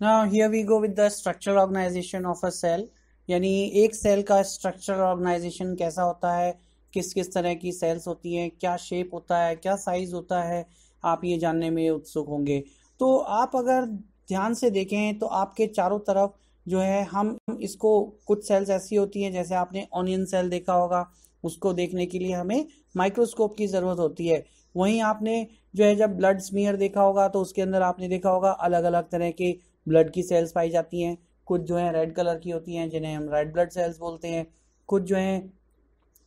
Now, here we go with the structural organization of a cell. यानी एक cell का structural organisation कैसा होता है? किस किस तरह की सेल्स होती हैं? क्या शेप होता है? क्या साइज़ होता है? आप ये जानने में उत्सुक होंगे। तो आप अगर ध्यान से देखें तो आपके चारों तरफ़ जो है, हम इसको कुछ सेल्स ऐसी होती हैं, जैसे आपने ऑनियन सेल देखा होगा। उसको देखने के लिए हमें माइक्रोस्कोप की ज़रूरत होती है। वहीं आपने जो है, जब ब्लड स्मीयर देखा होगा तो उसके अंदर आपने देखा होगा अलग अलग तरह के ब्लड की सेल्स पाई जाती हैं कुछ जो है रेड कलर की होती हैं, जिन्हें हम रेड ब्लड सेल्स बोलते हैं कुछ जो है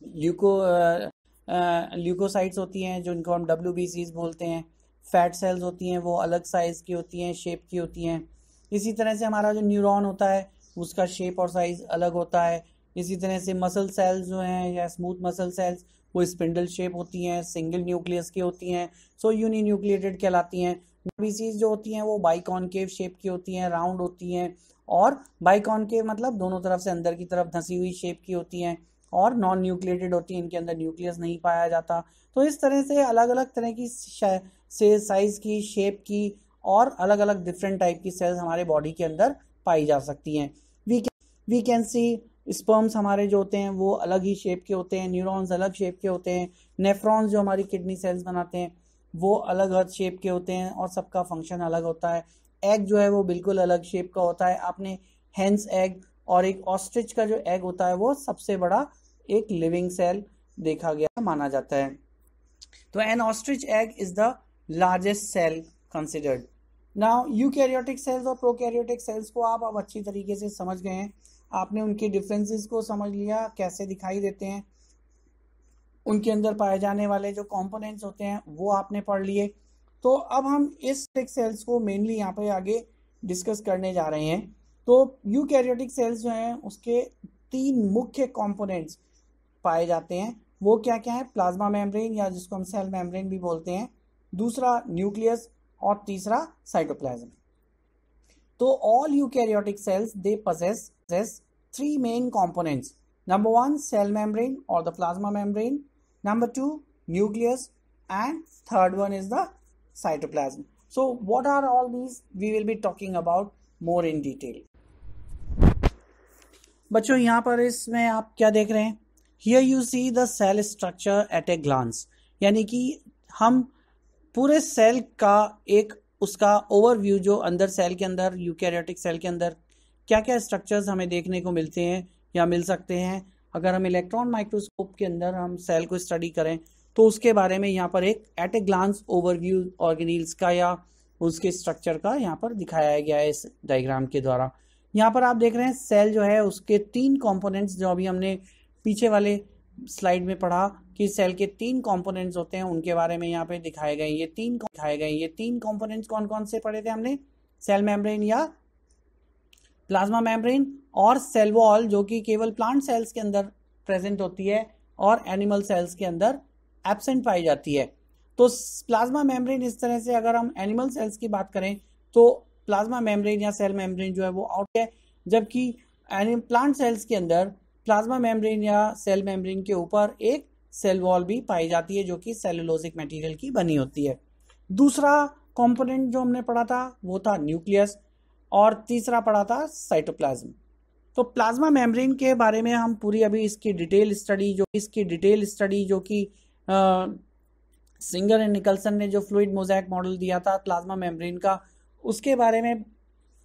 ल्यूको ल्यूकोसाइट्स होती हैं, जो इनको हम डब्ल्यू बोलते हैं फैट सेल्स होती हैं, वो अलग साइज़ की होती हैं शेप की होती हैं। इसी तरह से हमारा जो न्यूरॉन होता है, उसका शेप और साइज़ अलग होता है। इसी तरह से मसल सेल्स जो हैं या स्मूथ मसल सेल्स वो स्पिंडल शेप होती हैं सिंगल न्यूक्लियस की होती हैं सो यूनी न्यूक्लिएटेड कहलाती हैं। बीसीज जो होती हैं, वो बाइकॉनकेव शेप की होती हैं राउंड होती हैं और बाइकॉनकेव मतलब दोनों तरफ़ से अंदर की तरफ़ धंसी हुई शेप की होती हैं और नॉन न्यूक्लिएटेड होती हैं, इनके अंदर न्यूक्लियस नहीं पाया जाता। तो इस तरह से अलग अलग तरह की से साइज़ की शेप की और अलग अलग डिफरेंट टाइप की सेल्स हमारे बॉडी के अंदर पाई जा सकती हैं। We we can see sperms हमारे जो होते हैं, वो अलग ही शेप के होते हैं न्यूरॉन्स अलग शेप के होते हैं नेफ्रॉन्स जो हमारी किडनी सेल्स बनाते हैं वो अलग अलग शेप के होते हैं और सबका फ़ंक्शन अलग होता है। एग जो है वो बिल्कुल अलग शेप का होता है। आपने हैंस एग और एक ऑस्ट्रिच का जो एग होता है, वो सबसे बड़ा एक लिविंग सेल देखा गया, माना जाता है। तो an ostrich egg is the largest cell considered now eukaryotic cells और प्रोकैरियोटिक सेल्स को आप अब अच्छी तरीके से समझ गए हैं। आपने उनके डिफरेंसेस को समझ लिया, कैसे दिखाई देते हैं। उनके अंदर पाए जाने वाले जो कंपोनेंट्स होते हैं, वो आपने पढ़ लिए। तो अब हम इस सेल्स को मेनली यहाँ पे आगे डिस्कस करने जा रहे हैं। तो यूकैरियोटिक सेल्स जो हैं, उसके तीन मुख्य कंपोनेंट्स पाए जाते हैं। वो क्या क्या है? प्लाज्मा मेम्ब्रेन या जिसको हम सेल मेम्ब्रेन भी बोलते हैं। दूसरा न्यूक्लियस और तीसरा साइटोप्लाज्म तो all eukaryotic cells they possess three main components number one cell membrane और the plasma membrane. Number two, nucleus. And third one is the cytoplasm. So what are all these? We will be talking about more in detail. बच्चों यहाँ पर इसमें आप क्या देख रहे हैं here you see the cell structure at a glance यानी कि हम पूरे सेल का एक उसका ओवरव्यू जो अंदर सेल के अंदर यूकैरियोटिक सेल के अंदर क्या क्या स्ट्रक्चर्स हमें देखने को मिलते हैं या मिल सकते हैं अगर हम इलेक्ट्रॉन माइक्रोस्कोप के अंदर हम सेल को स्टडी करें तो उसके बारे में यहाँ पर एक at a glance overview organelles का या उसके स्ट्रक्चर का यहाँ पर दिखाया गया है इस डायग्राम के द्वारा। यहाँ पर आप देख रहे हैं सेल जो है, उसके तीन कंपोनेंट्स जो अभी हमने पीछे वाले स्लाइड में पढ़ा कि सेल के तीन कंपोनेंट्स होते हैं, उनके बारे में यहाँ पे दिखाए गए ये तीन दिखाए गए ये तीन कंपोनेंट्स कौन कौन से पढ़े थे हमने? सेल मेम्ब्रेन या प्लाज्मा मेम्ब्रेन और सेल वॉल जो कि केवल प्लांट सेल्स के अंदर प्रेजेंट होती है और एनिमल सेल्स के अंदर एबसेंट पाई जाती है। तो प्लाज्मा मेम्ब्रेन इस तरह से अगर हम एनिमल सेल्स की बात करें तो प्लाज्मा मेम्ब्रेन या सेल मेम्ब्रेन जो है वो आउट है, जबकि प्लांट सेल्स के अंदर प्लाज्मा मेम्ब्रेन या सेल मेम्ब्रेन के ऊपर एक सेल वॉल भी पाई जाती है, जो कि सेलुलोजिक मटेरियल की बनी होती है। दूसरा कंपोनेंट जो हमने पढ़ा था, वो था न्यूक्लियस और तीसरा पढ़ा था साइटोप्लाज्म तो प्लाज्मा मेम्ब्रेन के बारे में हम पूरी अभी इसकी डिटेल स्टडी जो इसकी डिटेल स्टडी जो कि सिंगर एंड निकलसन ने जो फ्लूड मोजैक मॉडल दिया था प्लाज्मा मेम्ब्रेन का, उसके बारे में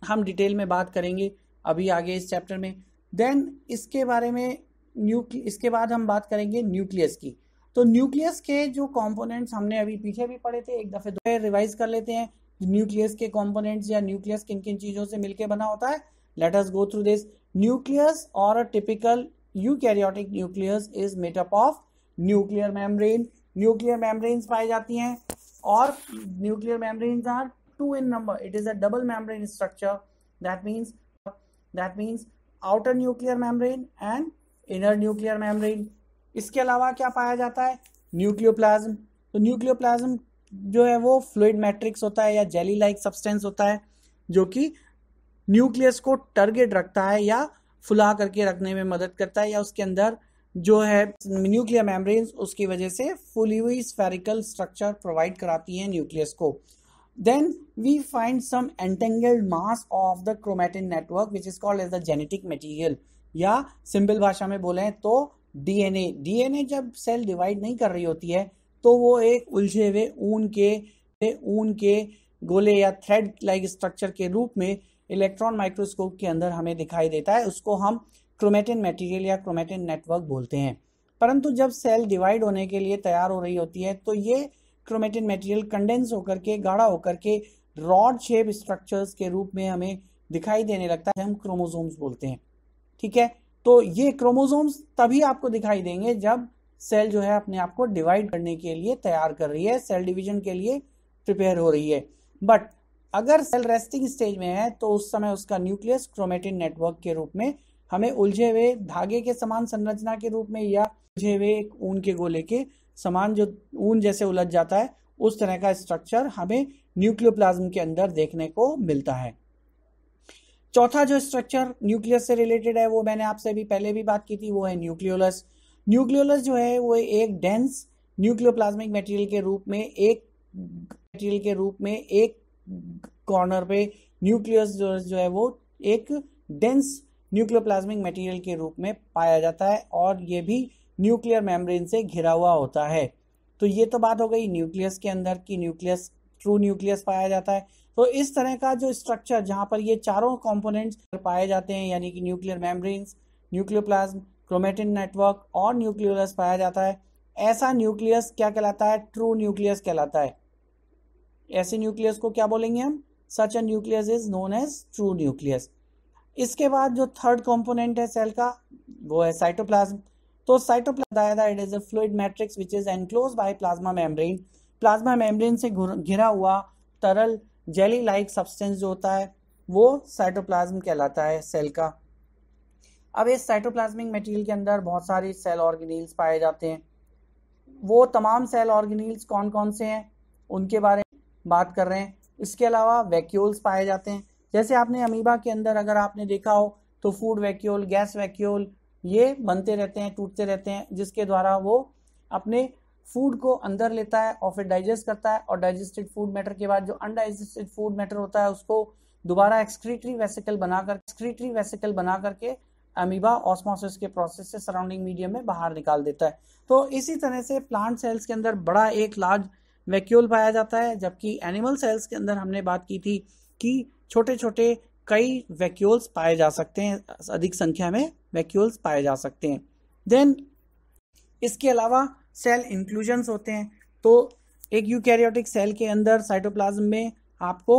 हम डिटेल में बात करेंगे अभी आगे इस चैप्टर में। देन इसके बारे में न्यूक्ल इसके बाद हम बात करेंगे न्यूक्लियस की। तो न्यूक्लियस के जो कंपोनेंट्स हमने अभी पीछे भी पढ़े थे, एक दफ़े दो रिवाइज कर लेते हैं। न्यूक्लियस के कंपोनेंट्स या न्यूक्लियस किन किन चीज़ों से मिलकर बना होता है? Let us go through this nucleus और a typical eukaryotic nucleus is made up of nuclear membrane nuclear membranes पाई जाती हैं और nuclear membranes are two in number it is a double membrane structure that means that means outer nuclear membrane and inner nuclear membrane इसके अलावा क्या पाया जाता है? Nucleoplasm तो न्यूक्लियोप्लाज्म जो है वो फ्लूड मैट्रिक्स होता है या जेली लाइक सब्सटेंस होता है, जो कि न्यूक्लियस को टारगेट रखता है या फुला करके रखने में मदद करता है या उसके अंदर जो है न्यूक्लियर मेम्ब्रेन्स उसकी वजह से फुली हुई स्फेरिकल स्ट्रक्चर प्रोवाइड कराती है न्यूक्लियस को। Then we find some entangled mass of the chromatin network which is called as the genetic material, या सिंपल भाषा में बोले तो डीएनए डीएनए जब सेल डिवाइड नहीं कर रही होती है तो वो एक उलझे हुए ऊन के ऊन के गोले या थ्रेड लाइक स्ट्रक्चर के रूप में इलेक्ट्रॉन माइक्रोस्कोप के अंदर हमें दिखाई देता है। उसको हम क्रोमेटिन मटेरियल या क्रोमेटिन नेटवर्क बोलते हैं। परंतु जब सेल डिवाइड होने के लिए तैयार हो रही होती है तो ये क्रोमेटिन मटेरियल कंडेंस होकर के, गाढ़ा होकर के रॉड शेप स्ट्रक्चर्स के रूप में हमें दिखाई देने लगता है। हम क्रोमोसोम्स बोलते हैं। ठीक है? तो ये क्रोमोसोम्स तभी आपको दिखाई देंगे जब सेल जो है अपने आप को डिवाइड करने के लिए तैयार कर रही है, सेल डिवीज़न के लिए प्रिपेयर हो रही है। बट अगर सेल रेस्टिंग स्टेज में है तो उस समय उसका न्यूक्लियस क्रोमेटिन नेटवर्क के रूप में हमें उलझे हुए धागे के समान संरचना के रूप में या उलझे हुए एक ऊन के गोले के समान जो ऊन जैसे उलझ जाता है, उस तरह का स्ट्रक्चर हमें न्यूक्लियोप्लाज्म के अंदर देखने को मिलता है। चौथा जो स्ट्रक्चर न्यूक्लियस से रिलेटेड है, वो मैंने आपसे भी पहले भी बात की थी, वो है न्यूक्लियोलस न्यूक्लियोलस जो है, वो एक डेंस न्यूक्लियोप्लाज्मिक मटेरियल के रूप में, एक मटेरियल के रूप में, एक कॉर्नर पे न्यूक्लियस जो जो है वो एक डेंस न्यूक्लियोप्लाज्मिक मटेरियल के रूप में पाया जाता है और ये भी न्यूक्लियर मेम्ब्रेन से घिरा हुआ होता है। तो ये तो बात हो गई न्यूक्लियस के अंदर की न्यूक्लियस ट्रू न्यूक्लियस पाया जाता है। तो इस तरह का जो स्ट्रक्चर जहाँ पर ये चारों कंपोनेंट्स पाए जाते हैं, यानी कि nuclear membranes nucleoplasm chromatin network और न्यूक्लियस पाया जाता है। ऐसा न्यूक्लियस क्या कहलाता है? ट्रू न्यूक्लियस कहलाता है। ऐसे न्यूक्लियस को क्या बोलेंगे हम? Such a nucleus is known as true nucleus इसके बाद जो थर्ड कंपोनेंट है सेल का, वो है साइटोप्लाज्म तो cytoplasm it is a fluid matrix which is enclose by plasma membrane plasma membrane से घिरा हुआ, तरल जेली लाइक सब्सटेंस जो होता है, वो साइटोप्लाज्म कहलाता है सेल का। अब इस साइटोप्लाज्मिक मटेरियल के अंदर बहुत सारी सेल ऑर्गेनील्स पाए जाते हैं। वो तमाम सेल ऑर्गेनील्स कौन कौन से हैं, उनके बारे में बात कर रहे हैं। इसके अलावा वैक्यूल्स पाए जाते हैं। जैसे आपने अमीबा के अंदर अगर आपने देखा हो तो फ़ूड वैक्यूल गैस वैक्यूल ये बनते रहते हैं, टूटते रहते हैं, जिसके द्वारा वो अपने फ़ूड को अंदर लेता है और फिर डाइजेस्ट करता है और डाइजेस्टेड फ़ूड मैटर के बाद जो अनडाइजेस्टेड फ़ूड मैटर होता है, उसको दोबारा एक्सक्रीटरी वेसिकल बनाकर एक्सक्रीटरी वेसिकल बना करके अमीबा ऑस्मोसिस के प्रोसेस से सराउंडिंग मीडियम में बाहर निकाल देता है। तो इसी तरह से प्लांट सेल्स के अंदर बड़ा एक लार्ज वैक्यूल पाया जाता है, जबकि एनिमल सेल्स के अंदर हमने बात की थी कि छोटे छोटे कई वैक्यूल्स पाए जा सकते हैं, अधिक संख्या में वैक्यूल्स पाए जा सकते हैं। देन इसके अलावा सेल इंक्लूजन्स होते हैं। तो एक यूकैरियोटिक सेल के अंदर साइटोप्लाज्म में आपको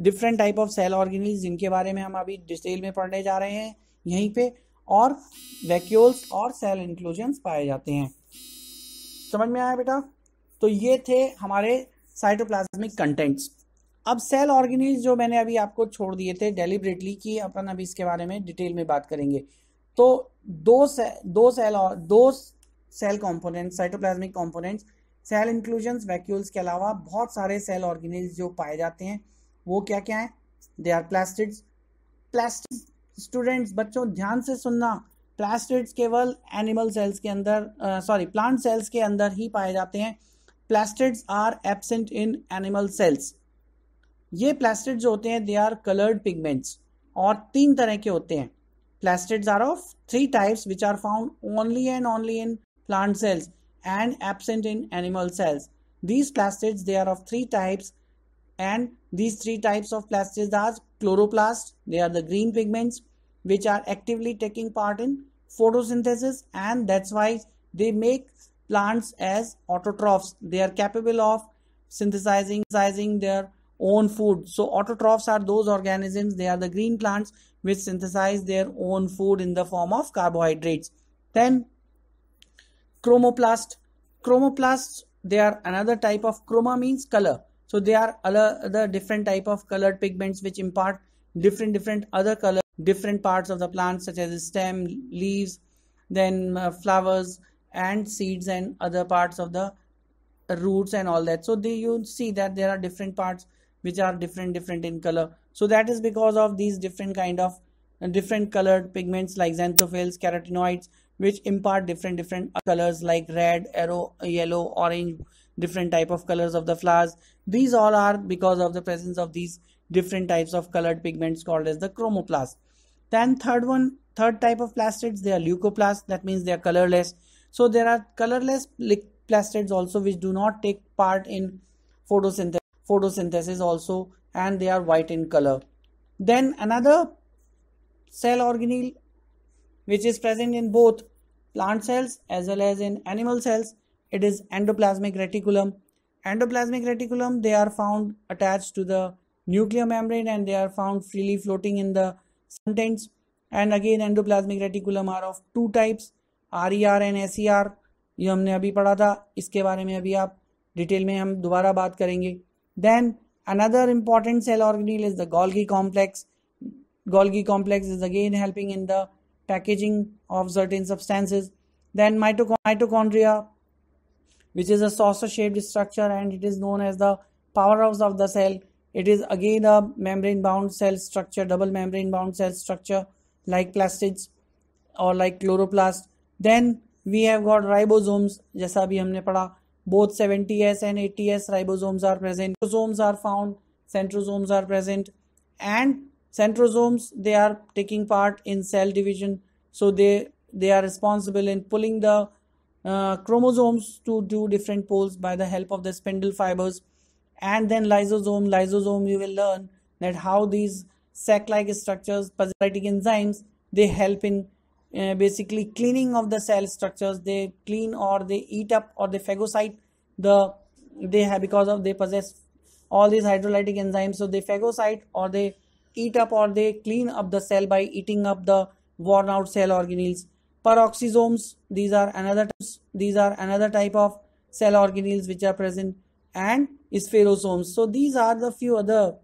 different type of cell organelles जिनके बारे में हम अभी डिटेल में पढ़ने जा रहे हैं। यहीं पे और वैक्यूल्स और सेल इंक्लूजन्स पाए जाते हैं। समझ में आया बेटा? तो ये थे हमारे साइटोप्लाज्मिक कंटेंट्स अब सेल ऑर्गेनिज जो मैंने अभी आपको छोड़ दिए थे डेलिबरेटली कि अपन अभी इसके बारे में डिटेल में बात करेंगे। तो दो से, दो सेल और दो cell component cytoplasmic components cell inclusions vacuoles के अलावा बहुत सारे सेल ऑर्गेनिज जो पाए जाते हैं वो क्या क्या है? They are plastids plastid students बच्चों ध्यान से सुनना। प्लास्टिड्स केवल एनिमल सेल्स के अंदर सॉरी प्लांट सेल्स के अंदर ही पाए जाते हैं। Plastids are absent in animal cells ये प्लास्टिड जो होते हैं दे आर कलर्ड पिगमेंट्स और तीन तरह के होते हैं। Plastids are of three types which are found only and only in plant cells and absent in animal cells. These plastids, they are of three types and these three types of plastids are chloroplast, they are the green pigments which are actively taking part in photosynthesis and that's why they make plants as autotrophs. They are capable of synthesizing, synthesizing their own food. So autotrophs are those organisms, they are the green plants which synthesize their own food in the form of carbohydrates. Then chromoplast chromoplasts they are another type of chroma means color so they are other different type of colored pigments which impart different different other color different parts of the plant such as stem leaves then uh, flowers and seeds and other parts of the roots and all that. So they you see that there are different parts which are different different in color. So that is because of these different kind of uh, different colored pigments like xanthophylls carotenoids which impart different different colors like red arrow yellow orange different type of colors of the flowers. These all are because of the presence of these different types of colored pigments called as the chromoplast then third one third type of plastids they are leucoplasts that means they are colorless. So there are colorless plastids also which do not take part in photosynthesis photosynthesis also and they are white in color. Then another cell organelle which is present in both plant cells as well as in animal cells it is endoplasmic reticulum. Endoplasmic reticulum they are found attached to the nuclear membrane and they are found freely floating in the contents and again endoplasmic reticulum are of two types RER and SER ये हमने अभी पढ़ा था इसके बारे में अभी आप डिटेल में हम दोबारा बात करेंगे then another important cell organelle is the Golgi complex. Golgi complex is again helping in the packaging of certain substances. Then mitochondria, which is a saucer shaped structure and it is known as the powerhouse of the cell. It is again a membrane bound cell structure, double membrane bound cell structure like plastids or like chloroplast. Then we have got ribosomes, जैसा अभी हमने पढ़ा both 70s and 80s ribosomes are present centrosomes are found centrosomes are present and centrosomes they are taking part in cell division so they they are responsible in pulling the uh, chromosomes to do different poles by the help of the spindle fibers and then lysosome lysosome you will learn that how these sac like structures parasitic enzymes they help in uh, basically cleaning of the cell structures. They clean or they eat up or they phagocyte the they have because of they possess all these hydrolytic enzymes. So they phagocyte or they eat up or they clean up the cell by eating up the worn out cell organelles. Peroxisomes these are another these are another type of cell organelles which are present and spherosomes so these are the few other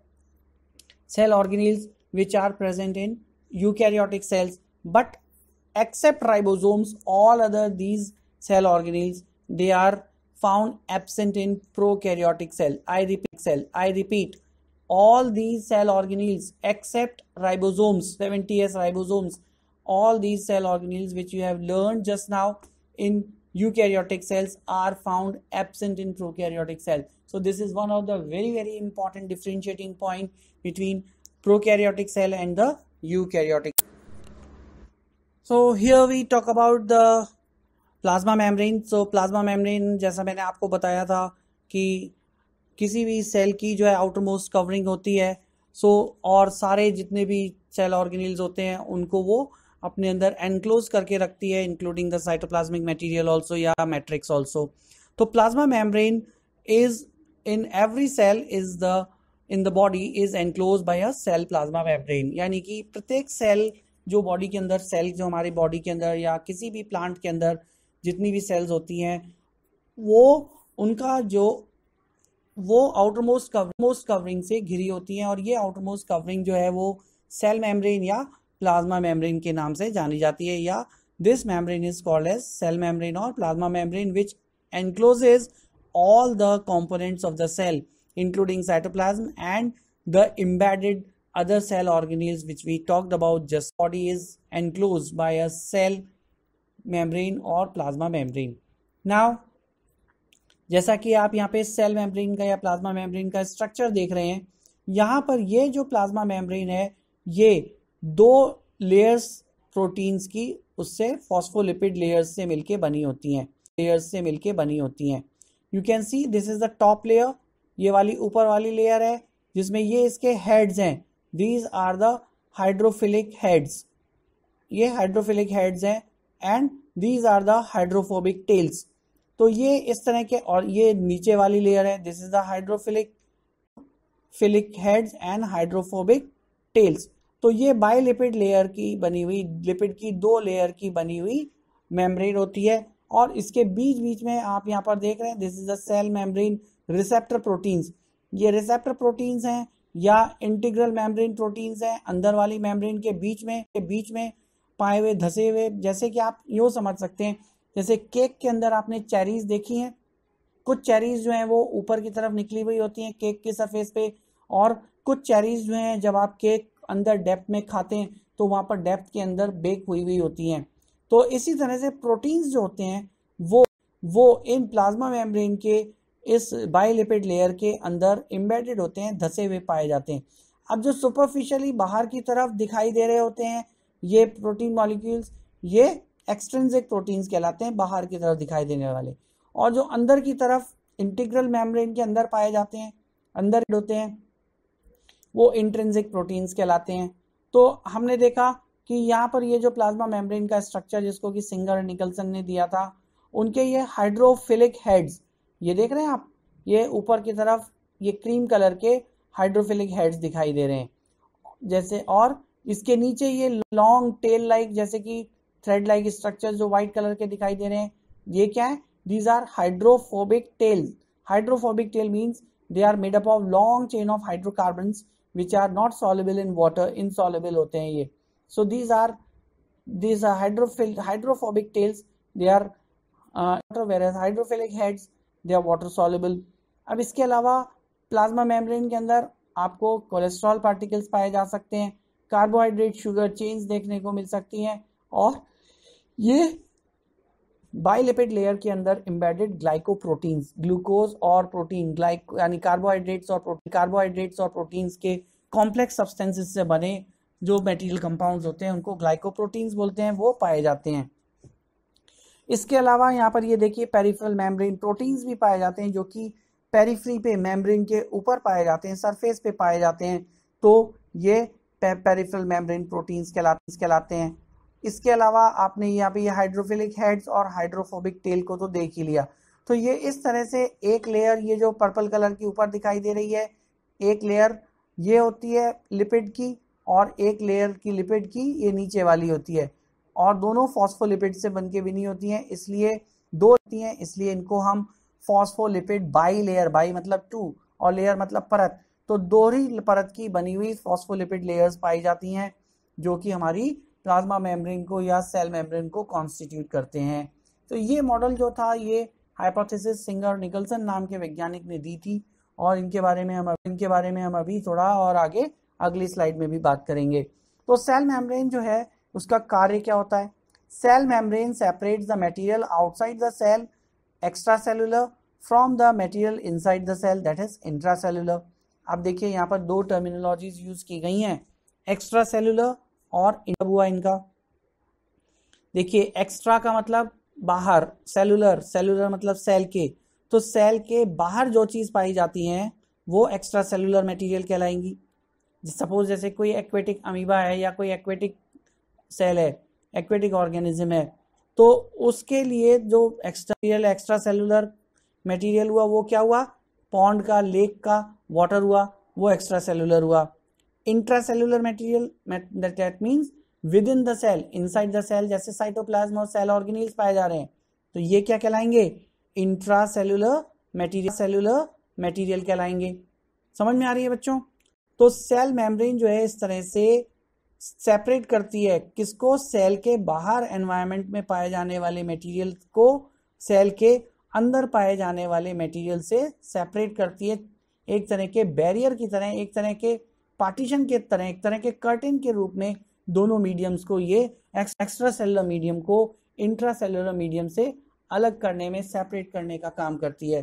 cell organelles which are present in eukaryotic cells. But except ribosomes all other these cell organelles they are found absent in prokaryotic cell. I repeat cell. I repeat all these cell organelles except ribosomes 70s ribosomes all these cell organelles which you have learned just now in eukaryotic cells are found absent in prokaryotic cell so this is one of the very very important differentiating point between prokaryotic cell and the eukaryotic so here we talk about the plasma membrane so plasma membrane जैसा मैंने आपको बताया था कि किसी भी cell की जो है आउटर मोस्ट कवरिंग होती है सो so, और सारे जितने भी सेल ऑर्गेनिल्स होते हैं उनको वो अपने अंदर एनक्लोज करके रखती है including the cytoplasmic material also या मैट्रिक्स आल्सो तो plasma membrane is in every cell is the in the body is enclose by a cell plasma membrane यानी कि प्रत्येक सेल जो बॉडी के अंदर सेल जो हमारी बॉडी के अंदर या किसी भी प्लांट के अंदर जितनी भी सेल्स होती हैं, वो उनका जो, वो outer most cover most covering से घिरी होती हैं और ये आउटर मोस्ट कवरिंग जो है वो सेल मेम्ब्रेन या प्लाज्मा मेम्ब्रेन के नाम से जानी जाती है, या this membrane is called as cell membrane और plasma membrane which encloses all the components of the cell including cytoplasm and the embedded other cell organelles which we talked about just body is enclose by a cell membrane और plasma membrane now जैसा कि आप यहाँ पे cell membrane का या plasma membrane का structure देख रहे हैं, यहाँ पर ये जो प्लाज्मा मेम्ब्रेन है, ये दो लेयर्स प्रोटीन्स की उससे फॉस्फोलिपिड लेयर्स से मिलके बनी होती हैं लेयर्स से मिलके बनी होती हैं। You can see this is the top layer ये वाली ऊपर वाली लेयर है, जिसमें ये इसके हेड्स हैं। These are the hydrophilic heads ये हाइड्रोफिलिक हेड्स हैं and these are the hydrophobic tails तो ये इस तरह के और ये नीचे वाली लेयर है। This is the hydrophilic philic heads and hydrophobic tails तो ये बायोलिपिड लेयर की बनी हुई लिपिड की दो लेयर की बनी हुई मेम्ब्रेन होती है और इसके बीच बीच में आप यहाँ पर देख रहे हैं this is the cell membrane receptor proteins ये रिसेप्टर प्रोटीन्स हैं या इंटीग्रल मेम्ब्रेन प्रोटीन्स हैं, अंदर वाली मेम्ब्रेन के बीच में, के बीच में, पाए हुए, धसे हुए, जैसे कि आप यूँ समझ सकते हैं। जैसे केक के अंदर आपने चेरीज देखी हैं, कुछ चेरीज जो हैं वो ऊपर की तरफ़ निकली हुई होती हैं केक के सरफेस पे और कुछ चेरीज जो हैं जब आप केक अंदर डेप्थ में खाते हैं तो वहाँ पर डेप्थ के अंदर बेक हुई हुई होती हैं। तो इसी तरह से प्रोटीन्स जो होते हैं, वो वो इन प्लाज्मा मेम्ब्रेन के, इस बायोलिपिड लेयर के अंदर एम्बेडेड होते हैं, धसे हुए पाए जाते हैं। अब जो सुपरफिशियली बाहर की तरफ़ दिखाई दे रहे होते हैं, ये प्रोटीन मॉलिक्यूल्स ये एक्सट्रेंसिक प्रोटीन्स कहलाते हैं, बाहर की तरफ़ दिखाई देने वाले। और जो अंदर की तरफ़ इंटीग्रल मेम्ब्रेन के अंदर पाए जाते हैं, अंदर होते हैं वो इंट्रेंसिक प्रोटीन्स कहलाते हैं। तो हमने देखा कि यहाँ पर ये जो प्लाज्मा मेम्ब्रेन का स्ट्रक्चर जिसको कि सिंगर निकलसन ने दिया था, उनके ये हाइड्रोफिलिक हेड्स ये देख रहे हैं आप? ये ऊपर की तरफ़ ये क्रीम कलर के हाइड्रोफिलिक हेड्स दिखाई दे रहे हैं। जैसे और इसके नीचे ये लॉन्ग टेल लाइक जैसे कि थ्रेड लाइक स्ट्रक्चर जो व्हाइट कलर के दिखाई दे रहे हैं, ये क्या है? These are hydrophobic tail hydrophobic tail means they are made up of long chain of hydrocarbon which are not soluble in water insoluble होते हैं ये। So these are these are hydrophil hydrophobic tails they are uh, whereas hydrophilic heads they are water soluble. अब इसके अलावा plasma membrane के अंदर आपको cholesterol particles पाए जा सकते हैं कार्बोहाइड्रेट शुगर चेन्स देखने को मिल सकती हैं और ये बायोलिपिड लेयर के अंदर एम्बेडेड ग्लाइकोप्रोटीन्स ग्लूकोज और प्रोटीन ग्लाइक यानी कार्बोहाइड्रेट्स और प्रोटीन कार्बोहाइड्रेट्स और प्रोटीन्स के कॉम्प्लेक्स सब्सटेंसेस से बने जो मटेरियल कंपाउंड्स होते हैं, उनको ग्लाइकोप्रोटीन्स बोलते हैं, वो पाए जाते हैं। इसके अलावा यहाँ पर ये देखिए पेरिफेरल मेम्ब्रेन प्रोटीन्स भी पाए जाते हैं, जो कि पेरिफ्री पे मेम्ब्रेन के ऊपर पाए जाते हैं सरफेस पे पाए जाते हैं। तो ये पेरिफेरल मेम्ब्रेन प्रोटीन्स कहलाते हैं। इसके अलावा आपने यहाँ पे हाइड्रोफिलिक हेड्स और हाइड्रोफोबिक टेल को तो देख ही लिया। तो ये इस तरह से एक लेयर ये जो पर्पल कलर की ऊपर दिखाई दे रही है, एक लेयर ये होती है लिपिड की और एक लेयर की लिपिड की ये नीचे वाली होती है। और दोनों फॉस्फोलिपिड से बनके नहीं होती हैं, इसलिए दो होती हैं, इसलिए इनको हम फॉस्फोलिपिड बाई लेयर बाई मतलब टू और लेयर मतलब परत। तो दोहरी परत की बनी हुई फॉस्फोलिपिड लेयर्स पाई जाती हैं, जो कि हमारी प्लाज्मा मेम्ब्रेन को या सेल मेम्ब्रेन को कॉन्स्टिट्यूट करते हैं। तो ये मॉडल जो था, ये हाइपोथेसिस सिंगर निकलसन नाम के वैज्ञानिक ने दी थी और इनके बारे में हम इनके बारे में हम अभी थोड़ा और आगे अगली स्लाइड में भी बात करेंगे। तो सेल मेम्ब्रेन जो है, उसका कार्य क्या होता है? Cell membrane separates the material outside the cell extracellular from the material inside the cell that is intracellular आप देखिए, यहाँ पर दो टर्मिनोलॉजीज यूज़ की गई हैं। एक्स्ट्रा सेलुलर और हुआ इनका। देखिए एक्स्ट्रा का मतलब बाहर सेलुलर सेलुलर मतलब सेल के। तो सेल के बाहर जो चीज़ पाई जाती हैं, वो एक्स्ट्रा सेलुलर मटेरियल कहलाएँगी। सपोज़ जैसे कोई एक्वेटिक अमीबा है या कोई एक्वेटिक सेल है एक्वेटिक ऑर्गेनिज्म है तो उसके लिए जो एक्सटर्नल एक्स्ट्रा सेलुलर मटेरियल हुआ, वो क्या हुआ? पॉन्ड का लेक का वाटर हुआ, वो एक्स्ट्रा सेलुलर हुआ। Intracellular material that means within the cell inside the cell जैसे साइटोप्लाज्म और सेल ऑर्गेनिल्स पाए जा रहे हैं। तो ये क्या कहलाएँगे? Intracellular material cellular material कहलाएँगे। समझ में आ रही है बच्चों? तो सेल मेम्ब्रेन जो है इस तरह से सेपरेट करती है। किसको? सेल के बाहर एनवायरनमेंट में पाए जाने वाले मटेरियल को सेल के अंदर पाए जाने वाले मटेरियल से सेपरेट करती है। एक तरह के बैरियर की तरह, एक तरह के पार्टीशन के तरह, एक तरह के कर्टेन के रूप में दोनों मीडियम्स को, ये एक्स्ट्रा सेलुलर मीडियम को इंट्रा सेलुलर मीडियम से अलग करने में सेपरेट करने का काम करती है।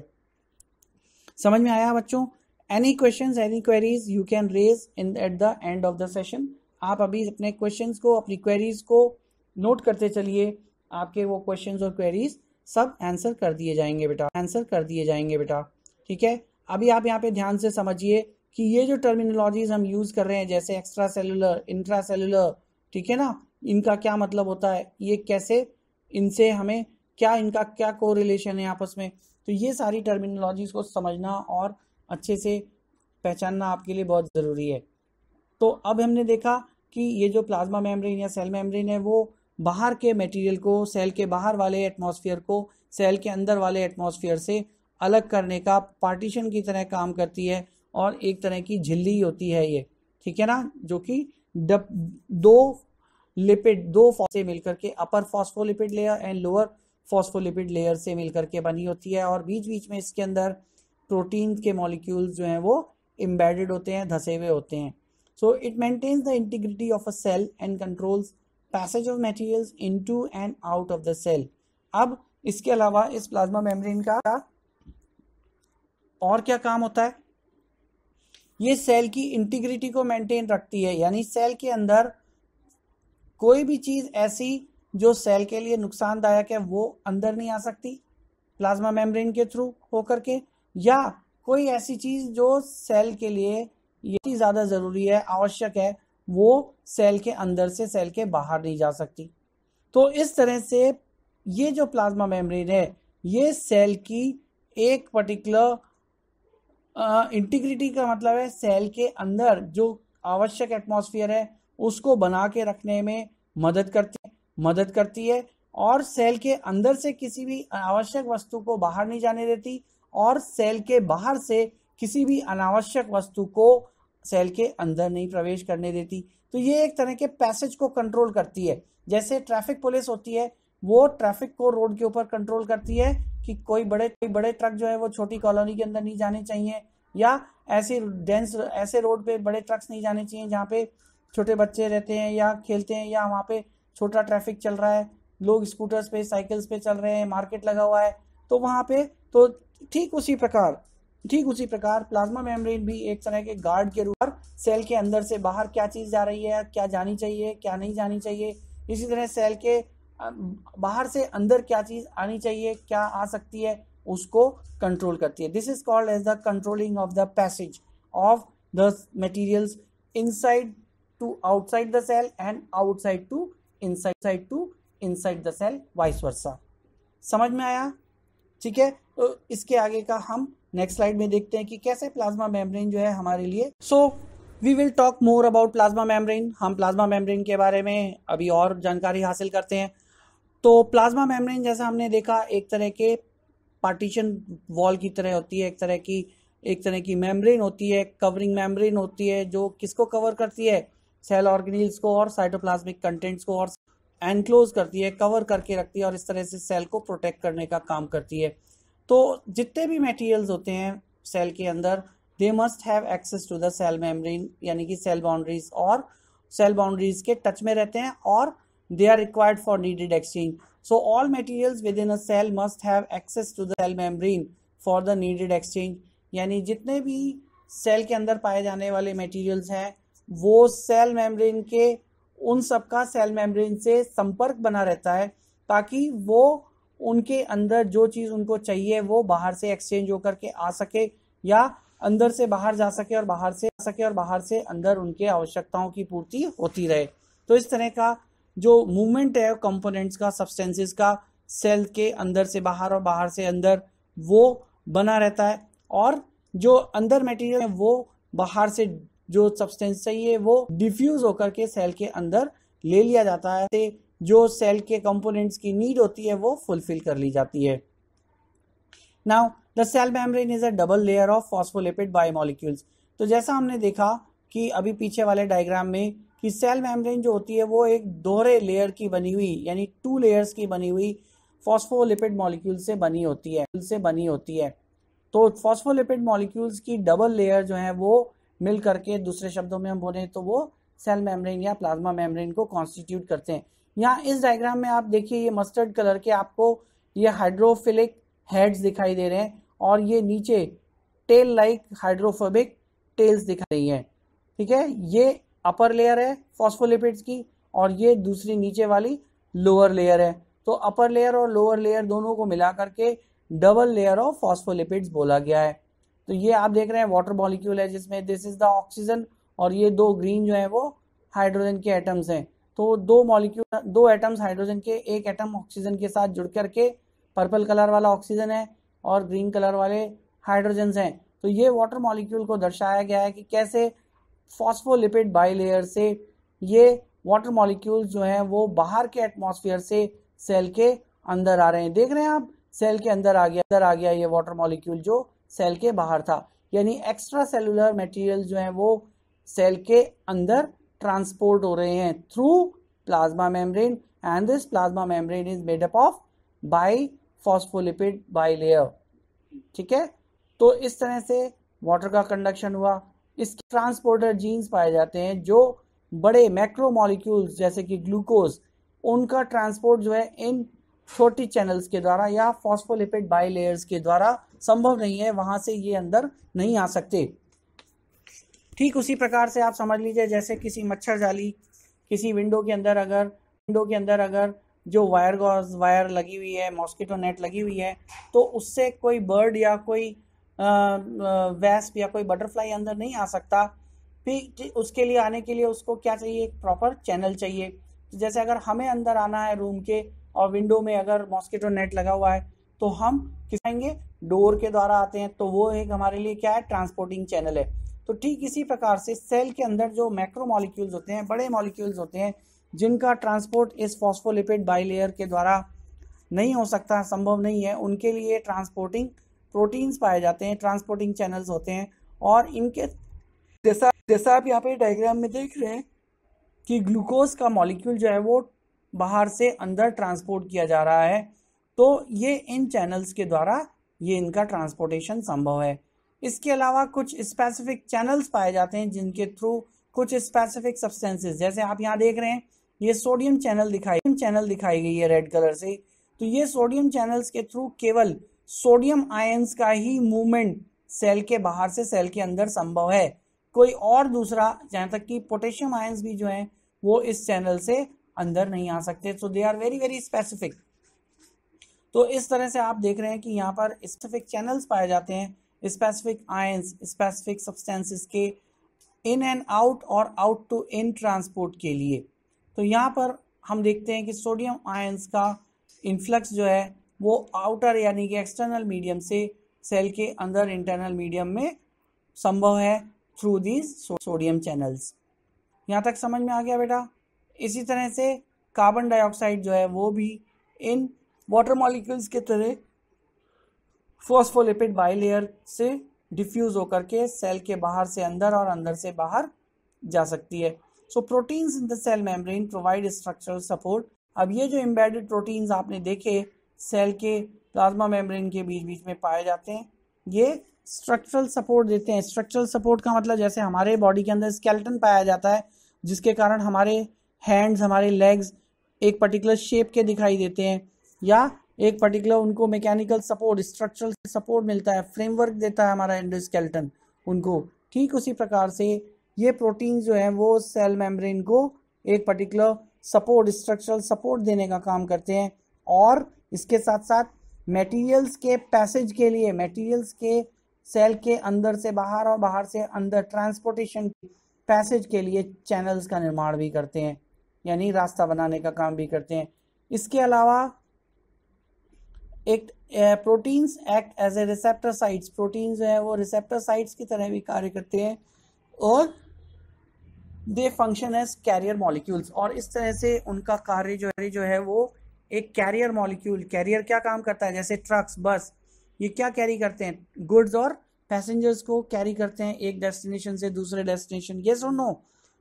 समझ में आया बच्चों? Any questions any queries you can raise in at the end of the session आप अभी अपने क्वेश्चंस को, अपनी क्वेरीज को नोट करते चलिए। आपके वो क्वेश्चंस और क्वेरीज सब आंसर कर दिए जाएँगे बेटा। आंसर कर दिए जाएँगे बेटा। ठीक है? अभी आप यहाँ पे ध्यान से समझिए। कि ये जो टर्मिनोलॉजीज हम यूज़ कर रहे हैं, जैसे एक्स्ट्रा सेलुलर इंट्रा सेलुलर ठीक है ना? इनका क्या मतलब होता है? ये कैसे? इनसे हमें क्या, इनका क्या को रिलेशन है आपस में? तो ये सारी टर्मिनोलॉजीज को समझना और अच्छे से पहचानना आपके लिए बहुत ज़रूरी है। तो अब हमने देखा कि ये जो प्लाज्मा मेम्ब्रेन या सेल मेम्ब्रेन है, वो बाहर के मटेरियल को सेल के बाहर वाले एटमॉस्फेयर को सेल के अंदर वाले एटमॉस्फेयर से अलग करने का पार्टीशन की तरह काम करती है। और एक तरह की झिल्ली होती है ये, ठीक है ना? जो कि दो लिपिड दो से मिलकर के upper phospholipid layer and lower phospholipid layer से मिलकर के बनी होती है और बीच बीच में इसके अंदर प्रोटीन के मॉलिक्यूल्स जो हैं वो इम्बेडेड होते हैं, धसे हुए होते हैं। So it maintains the integrity of a cell and controls passage of materials into and out of the cell अब इसके अलावा इस प्लाज्मा मेम्ब्रेन का और क्या काम होता है? ये सेल की इंटीग्रिटी को मेंटेन रखती है, यानी सेल के अंदर कोई भी चीज़ ऐसी जो सेल के लिए नुकसानदायक है, वो अंदर नहीं आ सकती, प्लाज्मा मेम्ब्रेन के थ्रू होकर के, या कोई ऐसी चीज़ जो सेल के लिए ये ज़्यादा ज़रूरी है, आवश्यक है, वो सेल के अंदर से, सेल के बाहर नहीं जा सकती। तो इस तरह से ये जो प्लाज्मा मेम्ब्रेन है, ये सेल की एक पर्टिकुलर इंटीग्रिटी का मतलब है सेल के अंदर जो आवश्यक एटमॉस्फेयर है, उसको बना के रखने में मदद करती मदद करती है और सेल के अंदर से किसी भी आवश्यक वस्तु को बाहर नहीं जाने देती और सेल के बाहर से किसी भी अनावश्यक वस्तु को सेल के अंदर नहीं प्रवेश करने देती। तो ये एक तरह के पैसेज को कंट्रोल करती है। जैसे ट्रैफ़िक पुलिस होती है, वो ट्रैफ़िक को रोड के ऊपर कंट्रोल करती है कि कोई बड़े कोई बड़े ट्रक जो है वो छोटी कॉलोनी के अंदर नहीं जाने चाहिए या ऐसे डेंस ऐसे रोड पे बड़े ट्रक्स नहीं जाने चाहिए जहाँ पे छोटे बच्चे रहते हैं या खेलते हैं या वहाँ पे छोटा ट्रैफ़िक चल रहा है। लोग स्कूटर्स पे साइकिल्स पे चल रहे हैं मार्केट लगा हुआ है। तो वहाँ पे तो ठीक उसी प्रकार, ठीक उसी प्रकार प्लाज्मा मेम्ब्रेन भी एक तरह के गार्ड के रूप पर सेल के अंदर से बाहर क्या चीज़ जा रही है, क्या जानी चाहिए, क्या नहीं जानी चाहिए। इसी तरह सेल के बाहर से अंदर क्या चीज़ आनी चाहिए, क्या आ सकती है, उसको कंट्रोल करती है। This is called as the controlling of the passage of the materials inside to outside the cell and outside to inside side to inside the cell vice versa समझ में आया? ठीक है? तो इसके आगे का हम नेक्स्ट स्लाइड में देखते हैं कि कैसे प्लाज्मा मेम्ब्रेन जो है हमारे लिए। So we will talk more about plasma membrane हम प्लाज्मा मेम्ब्रेन के बारे में अभी और जानकारी हासिल करते हैं। तो प्लाज्मा मेम्ब्रेन जैसा हमने देखा, एक तरह के पार्टीशन वॉल की तरह होती है, एक तरह की, एक तरह की मेम्ब्रेन होती है, कवरिंग मेम्ब्रेन होती है, जो किसको कवर करती है? सेल ऑर्गेनिल्स को और साइटोप्लाज्मिक कंटेंट्स को और एनक्लोज करती है, कवर करके रखती है और इस तरह से सेल को प्रोटेक्ट करने का काम करती है। तो जितने भी मटेरियल्स होते हैं सेल के अंदर they must have access to the cell membrane यानी कि सेल बाउंड्रीज और सेल बाउंड्रीज के टच में रहते हैं और they are required for needed exchange. So, all materials within a cell must have access to the cell membrane for the needed exchange. यानी जितने भी सेल के अंदर पाए जाने वाले मटेरियल्स हैं, वो सेल मेम्ब्रेन के, उन सब का सेल मेम्ब्रेन से संपर्क बना रहता है ताकि वो उनके अंदर जो चीज़ उनको चाहिए, वो बाहर से एक्सचेंज होकर के आ सके या अंदर से बाहर जा सके और बाहर से आ सके और बाहर से अंदर उनके आवश्यकताओं की पूर्ति होती रहे। तो इस तरह का जो मूवमेंट है कंपोनेंट्स का सब्सटेंसेस का सेल के अंदर से बाहर और बाहर से अंदर, वो बना रहता है। और जो अंदर मटेरियल है, वो बाहर से जो सब्सटेंस चाहिए, वो डिफ्यूज होकर के सेल के अंदर ले लिया जाता है। जो सेल के कंपोनेंट्स की नीड होती है, वो फुलफिल कर ली जाती है। Now the cell membrane is a double layer of phospholipid biomolecules तो जैसा हमने देखा कि अभी पीछे वाले डायग्राम में कि सेल मेम्ब्रेन जो होती है वो एक दोहरे लेयर की बनी हुई, यानी टू लेयर्स की बनी हुई फॉस्फोलिपिड मॉलिक्यूल से बनी होती है से बनी होती है। तो फॉस्फोलिपिड मॉलिक्यूल्स की डबल लेयर जो है वो मिल करके दूसरे शब्दों में हम बोले तो वो सेल मेम्ब्रेन या प्लाज्मा मेम्ब्रेन को कॉन्स्टिट्यूट करते हैं। यहाँ इस डायग्राम में आप देखिए ये मस्टर्ड कलर के आपको ये हाइड्रोफिलिक हेड्स दिखाई दे रहे हैं और ये नीचे टेल लाइक हाइड्रोफोबिक टेल्स दिखा रही हैं। ठीक है? ये अपर लेयर है फॉस्फोलिपिड्स की और ये दूसरी नीचे वाली लोअर लेयर है। तो अपर लेयर और लोअर लेयर दोनों को मिला करके डबल लेयर ऑफ़ फॉस्फोलिपिड्स बोला गया है। तो ये आप देख रहे हैं वाटर मॉलिक्यूल है जिसमें दिस इज़ द ऑक्सीजन और ये दो ग्रीन जो है वो हाइड्रोजन के एटम्स हैं। तो दो मॉलिक्यूल दो एटम्स हाइड्रोजन के, एक एटम ऑक्सीजन के साथ जुड़ करके पर्पल कलर वाला ऑक्सीजन है और ग्रीन कलर वाले हाइड्रोजन हैं। तो ये वाटर मॉलिक्यूल को दर्शाया गया है कि कैसे फॉस्फोलिपिड बाइलेयर से ये वाटर मॉलिक्यूल जो हैं वो बाहर के एटमॉस्फेयर से सेल के अंदर आ रहे हैं। देख रहे हैं आप? सेल के अंदर आ गया, अंदर आ गया ये वाटर मॉलिक्यूल जो सेल के बाहर था। यानी एक्स्ट्रा सेलुलर मटेरियल जो हैं वो सेल के अंदर ट्रांसपोर्ट हो रहे हैं through plasma membrane and this plasma membrane is made up of bi phospholipid bilayer ठीक है? तो इस तरह से वाटर का कंडक्शन हुआ। इसके ट्रांसपोर्टर जीन्स पाए जाते हैं जो बड़े मैक्रो मॉलिक्यूल्स जैसे कि ग्लूकोज उनका ट्रांसपोर्ट जो है इन छोटी चैनल्स के द्वारा या फॉस्फोलिपिड बाई लेयर्स के द्वारा संभव नहीं है, वहाँ से ये अंदर नहीं आ सकते। ठीक उसी प्रकार से आप समझ लीजिए, जैसे किसी मच्छर जाली, किसी विंडो के अंदर अगर विंडो के अंदर अगर जो वायर गॉज वायर लगी हुई है मॉस्किटो नेट लगी हुई है तो उससे कोई बर्ड या कोई वैस्प या कोई बटरफ्लाई अंदर नहीं आ सकता। फिर उसके लिए आने के लिए उसको क्या चाहिए? एक प्रॉपर चैनल चाहिए। जैसे अगर हमें अंदर आना है रूम के और विंडो में अगर मॉस्किटो नेट लगा हुआ है तो हम किस आएँगे? डोर के द्वारा आते हैं। तो वो एक हमारे लिए क्या है? ट्रांसपोर्टिंग चैनल है। तो ठीक इसी प्रकार से सेल के अंदर जो मैक्रो मॉलिक्यूल्स होते हैं, बड़े मॉलिक्यूल्स होते हैं, जिनका ट्रांसपोर्ट इस फॉस्फोलिपिड बाइलेयर के द्वारा नहीं हो सकता, संभव नहीं है। उनके लिए ट्रांसपोर्टिंग प्रोटीन्स पाए जाते हैं, ट्रांसपोर्टिंग चैनल्स होते हैं और इनके जैसा जैसा आप यहाँ पे डायग्राम में देख रहे हैं कि ग्लूकोज का मॉलिक्यूल जो है वो बाहर से अंदर ट्रांसपोर्ट किया जा रहा है तो ये इन चैनल्स के द्वारा ये इनका ट्रांसपोर्टेशन संभव है। इसके अलावा कुछ स्पेसिफिक चैनल्स पाए जाते हैं जिनके थ्रू कुछ स्पेसिफिक सब्सटेंसेस जैसे आप यहाँ देख रहे हैं, ये सोडियम चैनल दिखाई चैनल दिखाई गई है रेड कलर से। तो ये सोडियम चैनल्स के थ्रू केवल सोडियम आयंस का ही मूवमेंट सेल के बाहर से सेल के अंदर संभव है। कोई और दूसरा, जहाँ तक कि पोटेशियम आयंस भी जो है, वो इस चैनल से अंदर नहीं आ सकते। So they are very very specific तो इस तरह से आप देख रहे हैं कि यहाँ पर स्पेसिफिक चैनल्स पाए जाते हैं स्पेसिफिक आयंस स्पेसिफिक सब्सटेंसेस के इन एंड आउट और आउट टू इन ट्रांसपोर्ट के लिए। तो यहाँ पर हम देखते हैं कि सोडियम आयंस का इन्फ्लक्स जो है वो आउटर यानी कि एक्सटर्नल मीडियम से सेल के अंदर इंटरनल मीडियम में संभव है थ्रू दीज सोडियम चैनल्स यहाँ तक समझ में आ गया बेटा? इसी तरह से कार्बन डाइऑक्साइड जो है वो भी इन वाटर मॉलिक्यूल्स के तरह फोस्फोलिपिड बाइलेयर से डिफ्यूज होकर के सेल के बाहर से अंदर और अंदर से बाहर जा सकती है। So proteins in the cell membrane provide structural support अब ये जो एम्बेडेड प्रोटीन्स आपने देखे सेल के प्लाज्मा मेम्ब्रेन के बीच बीच में पाए जाते हैं। ये स्ट्रक्चरल सपोर्ट देते हैं। स्ट्रक्चरल सपोर्ट का मतलब जैसे हमारे बॉडी के अंदर स्केलेटन पाया जाता है, जिसके कारण हमारे हैंड्स हमारे लेग्स एक पर्टिकुलर शेप के दिखाई देते हैं, या एक पर्टिकुलर उनको मैकेनिकल सपोर्ट स्ट्रक्चरल सपोर्ट मिलता है फ्रेमवर्क देता है हमारा एंडोस्केलेटन उनको। ठीक उसी प्रकार से ये प्रोटीन जो है, वो सेल मेम्ब्रेन को एक पर्टिकुलर सपोर्ट स्ट्रक्चरल सपोर्ट देने का काम करते हैं, और इसके साथ साथ मटेरियल्स के पैसेज के लिए मटेरियल्स के सेल के अंदर से बाहर और बाहर से अंदर ट्रांसपोर्टेशन पैसेज के लिए चैनल्स का निर्माण भी करते हैं, यानी रास्ता बनाने का काम भी करते हैं। इसके अलावा एक proteins act as a receptor sites protein जो है वो रिसेप्टर साइट्स की तरह भी कार्य करते हैं और they function as carrier molecules और इस तरह से उनका कार्य जो है जो है वो एक कैरियर मॉलिक्यूल कैरियर क्या काम करता है? जैसे ट्रक्स बस ये क्या कैरी करते हैं? गुड्स और पैसेंजर्स को कैरी करते हैं एक डेस्टिनेशन से दूसरे डेस्टिनेशन ये और नो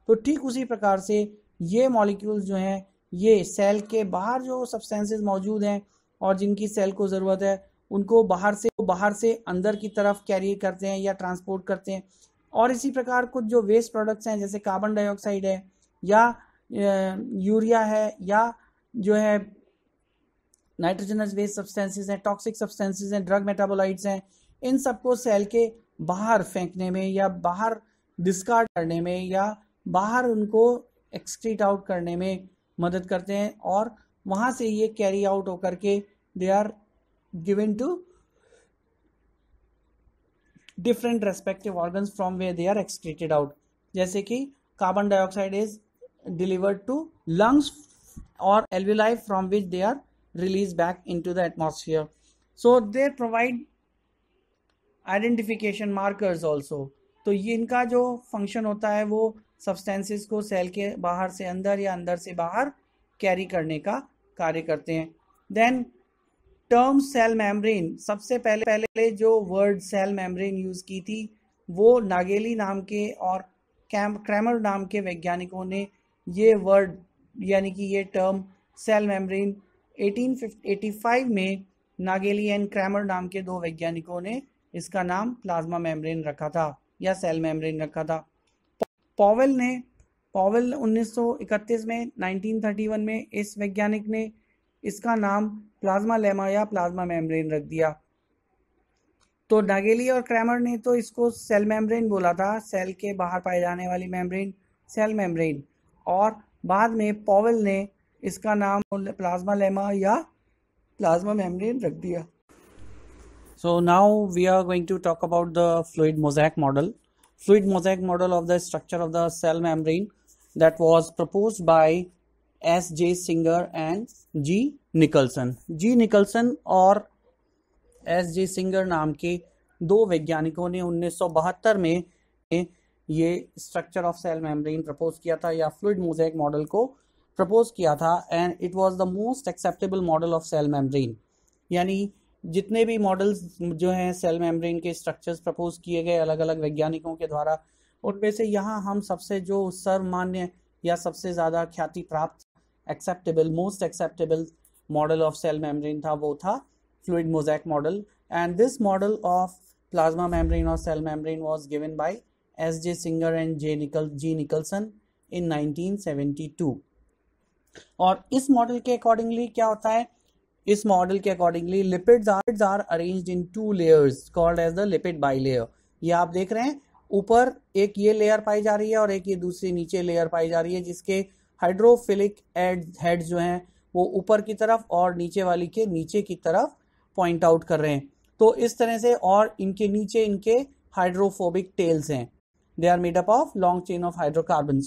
तो ठीक उसी प्रकार से ये मॉलिक्यूल्स जो हैं, ये सेल के बाहर जो सब्सटेंसेस मौजूद हैं और जिनकी सेल को ज़रूरत है, उनको बाहर से बाहर से अंदर की तरफ़ कैरी करते हैं या ट्रांसपोर्ट करते हैं। और इसी प्रकार कुछ जो वेस्ट प्रोडक्ट्स हैं, जैसे कार्बन डाइऑक्साइड है या यूरिया है या जो है नाइट्रोजनस वेस्ट सब्सटेंसेस हैं, टॉक्सिक सब्सटेंसेस हैं, ड्रग मेटाबोलाइट्स हैं, इन सबको सेल के बाहर फेंकने में या बाहर डिस्कार्ड करने में या बाहर उनको एक्सक्रीट आउट करने में मदद करते हैं और वहाँ से ये कैरी आउट होकर के they are given to different respective organs from where they are excreted out जैसे कि carbon dioxide is delivered to lungs और alveoli from which they are released back into the atmosphere. So, they provide identification markers also तो ये इनका जो function होता है, वो सब्सटेंसेस को सेल के बाहर से अंदर या अंदर से बाहर कैरी करने का कार्य करते हैं देन टर्म सेल मेम्ब्रेन सबसे पहले पहले जो वर्ड सेल मेम्ब्रेन यूज़ की थी, वो नागेली नाम के और कैम क्रैमर नाम के वैज्ञानिकों ने ये वर्ड यानी कि ये टर्म सेल मेम्ब्रेन 1885 में नागेली एंड क्रैमर नाम के दो वैज्ञानिकों ने इसका नाम प्लाज्मा मेम्ब्रेन रखा था या सेल मेम्ब्रेन रखा था। पॉवेल ने, पॉवेल 1931 में 1931 में इस वैज्ञानिक ने इसका नाम प्लाज्मा लेमा या प्लाज्मा मेम्ब्रेन रख दिया। तो नागेली और क्रैमर ने तो इसको सेल मेम्ब्रेन बोला था, सेल के बाहर पाए जाने वाली मेम्ब्रेन, सेल मेम्ब्रेन। और बाद में पॉवल ने इसका नाम प्लाज्मा लेमा या प्लाज्मा मेम्ब्रेन रख दिया। So now we are going to talk about the fluid mosaic model fluid mosaic model of the structure of the cell membrane that was propose by S J Singer and G Nicolson G Nicolson और S J Singer नाम के दो वैज्ञानिकों ने उन्नीस सौ बहत्तर में ये structure of cell membrane propose किया था या फ्लूड मोजैक मॉडल को प्रपोज किया था and it was the most acceptable model of cell membrane यानी जितने भी मॉडल्स जो हैं सेल मेम्ब्रेन के स्ट्रक्चर्स प्रपोज किए गए अलग अलग वैज्ञानिकों के द्वारा, उनमें से यहाँ हम सबसे जो सर्वमान्य या सबसे ज़्यादा ख्याति प्राप्त acceptable most acceptable model of cell membrane था, वो था fluid mosaic model and this model of plasma membrane और cell membrane was given by S J Singer and J Nicol G Nicolson इन 1972 और इस मॉडल के अकॉर्डिंगली क्या होता है? इस मॉडल के accordingly lipids are are in two layers called as the lipid bilayer ये आप देख रहे हैं, ऊपर एक ये लेयर पाई जा रही है और एक ये दूसरी नीचे लेयर पाई जा रही है, जिसके हाइड्रोफिलिक एड हेड जो हैं, वो ऊपर की तरफ़ और नीचे वाली के नीचे की तरफ़ पॉइंट आउट कर रहे हैं। तो इस तरह से और इनके नीचे इनके हाइड्रोफोबिक टेल्स हैं। They are made up of long chain of hydrocarbon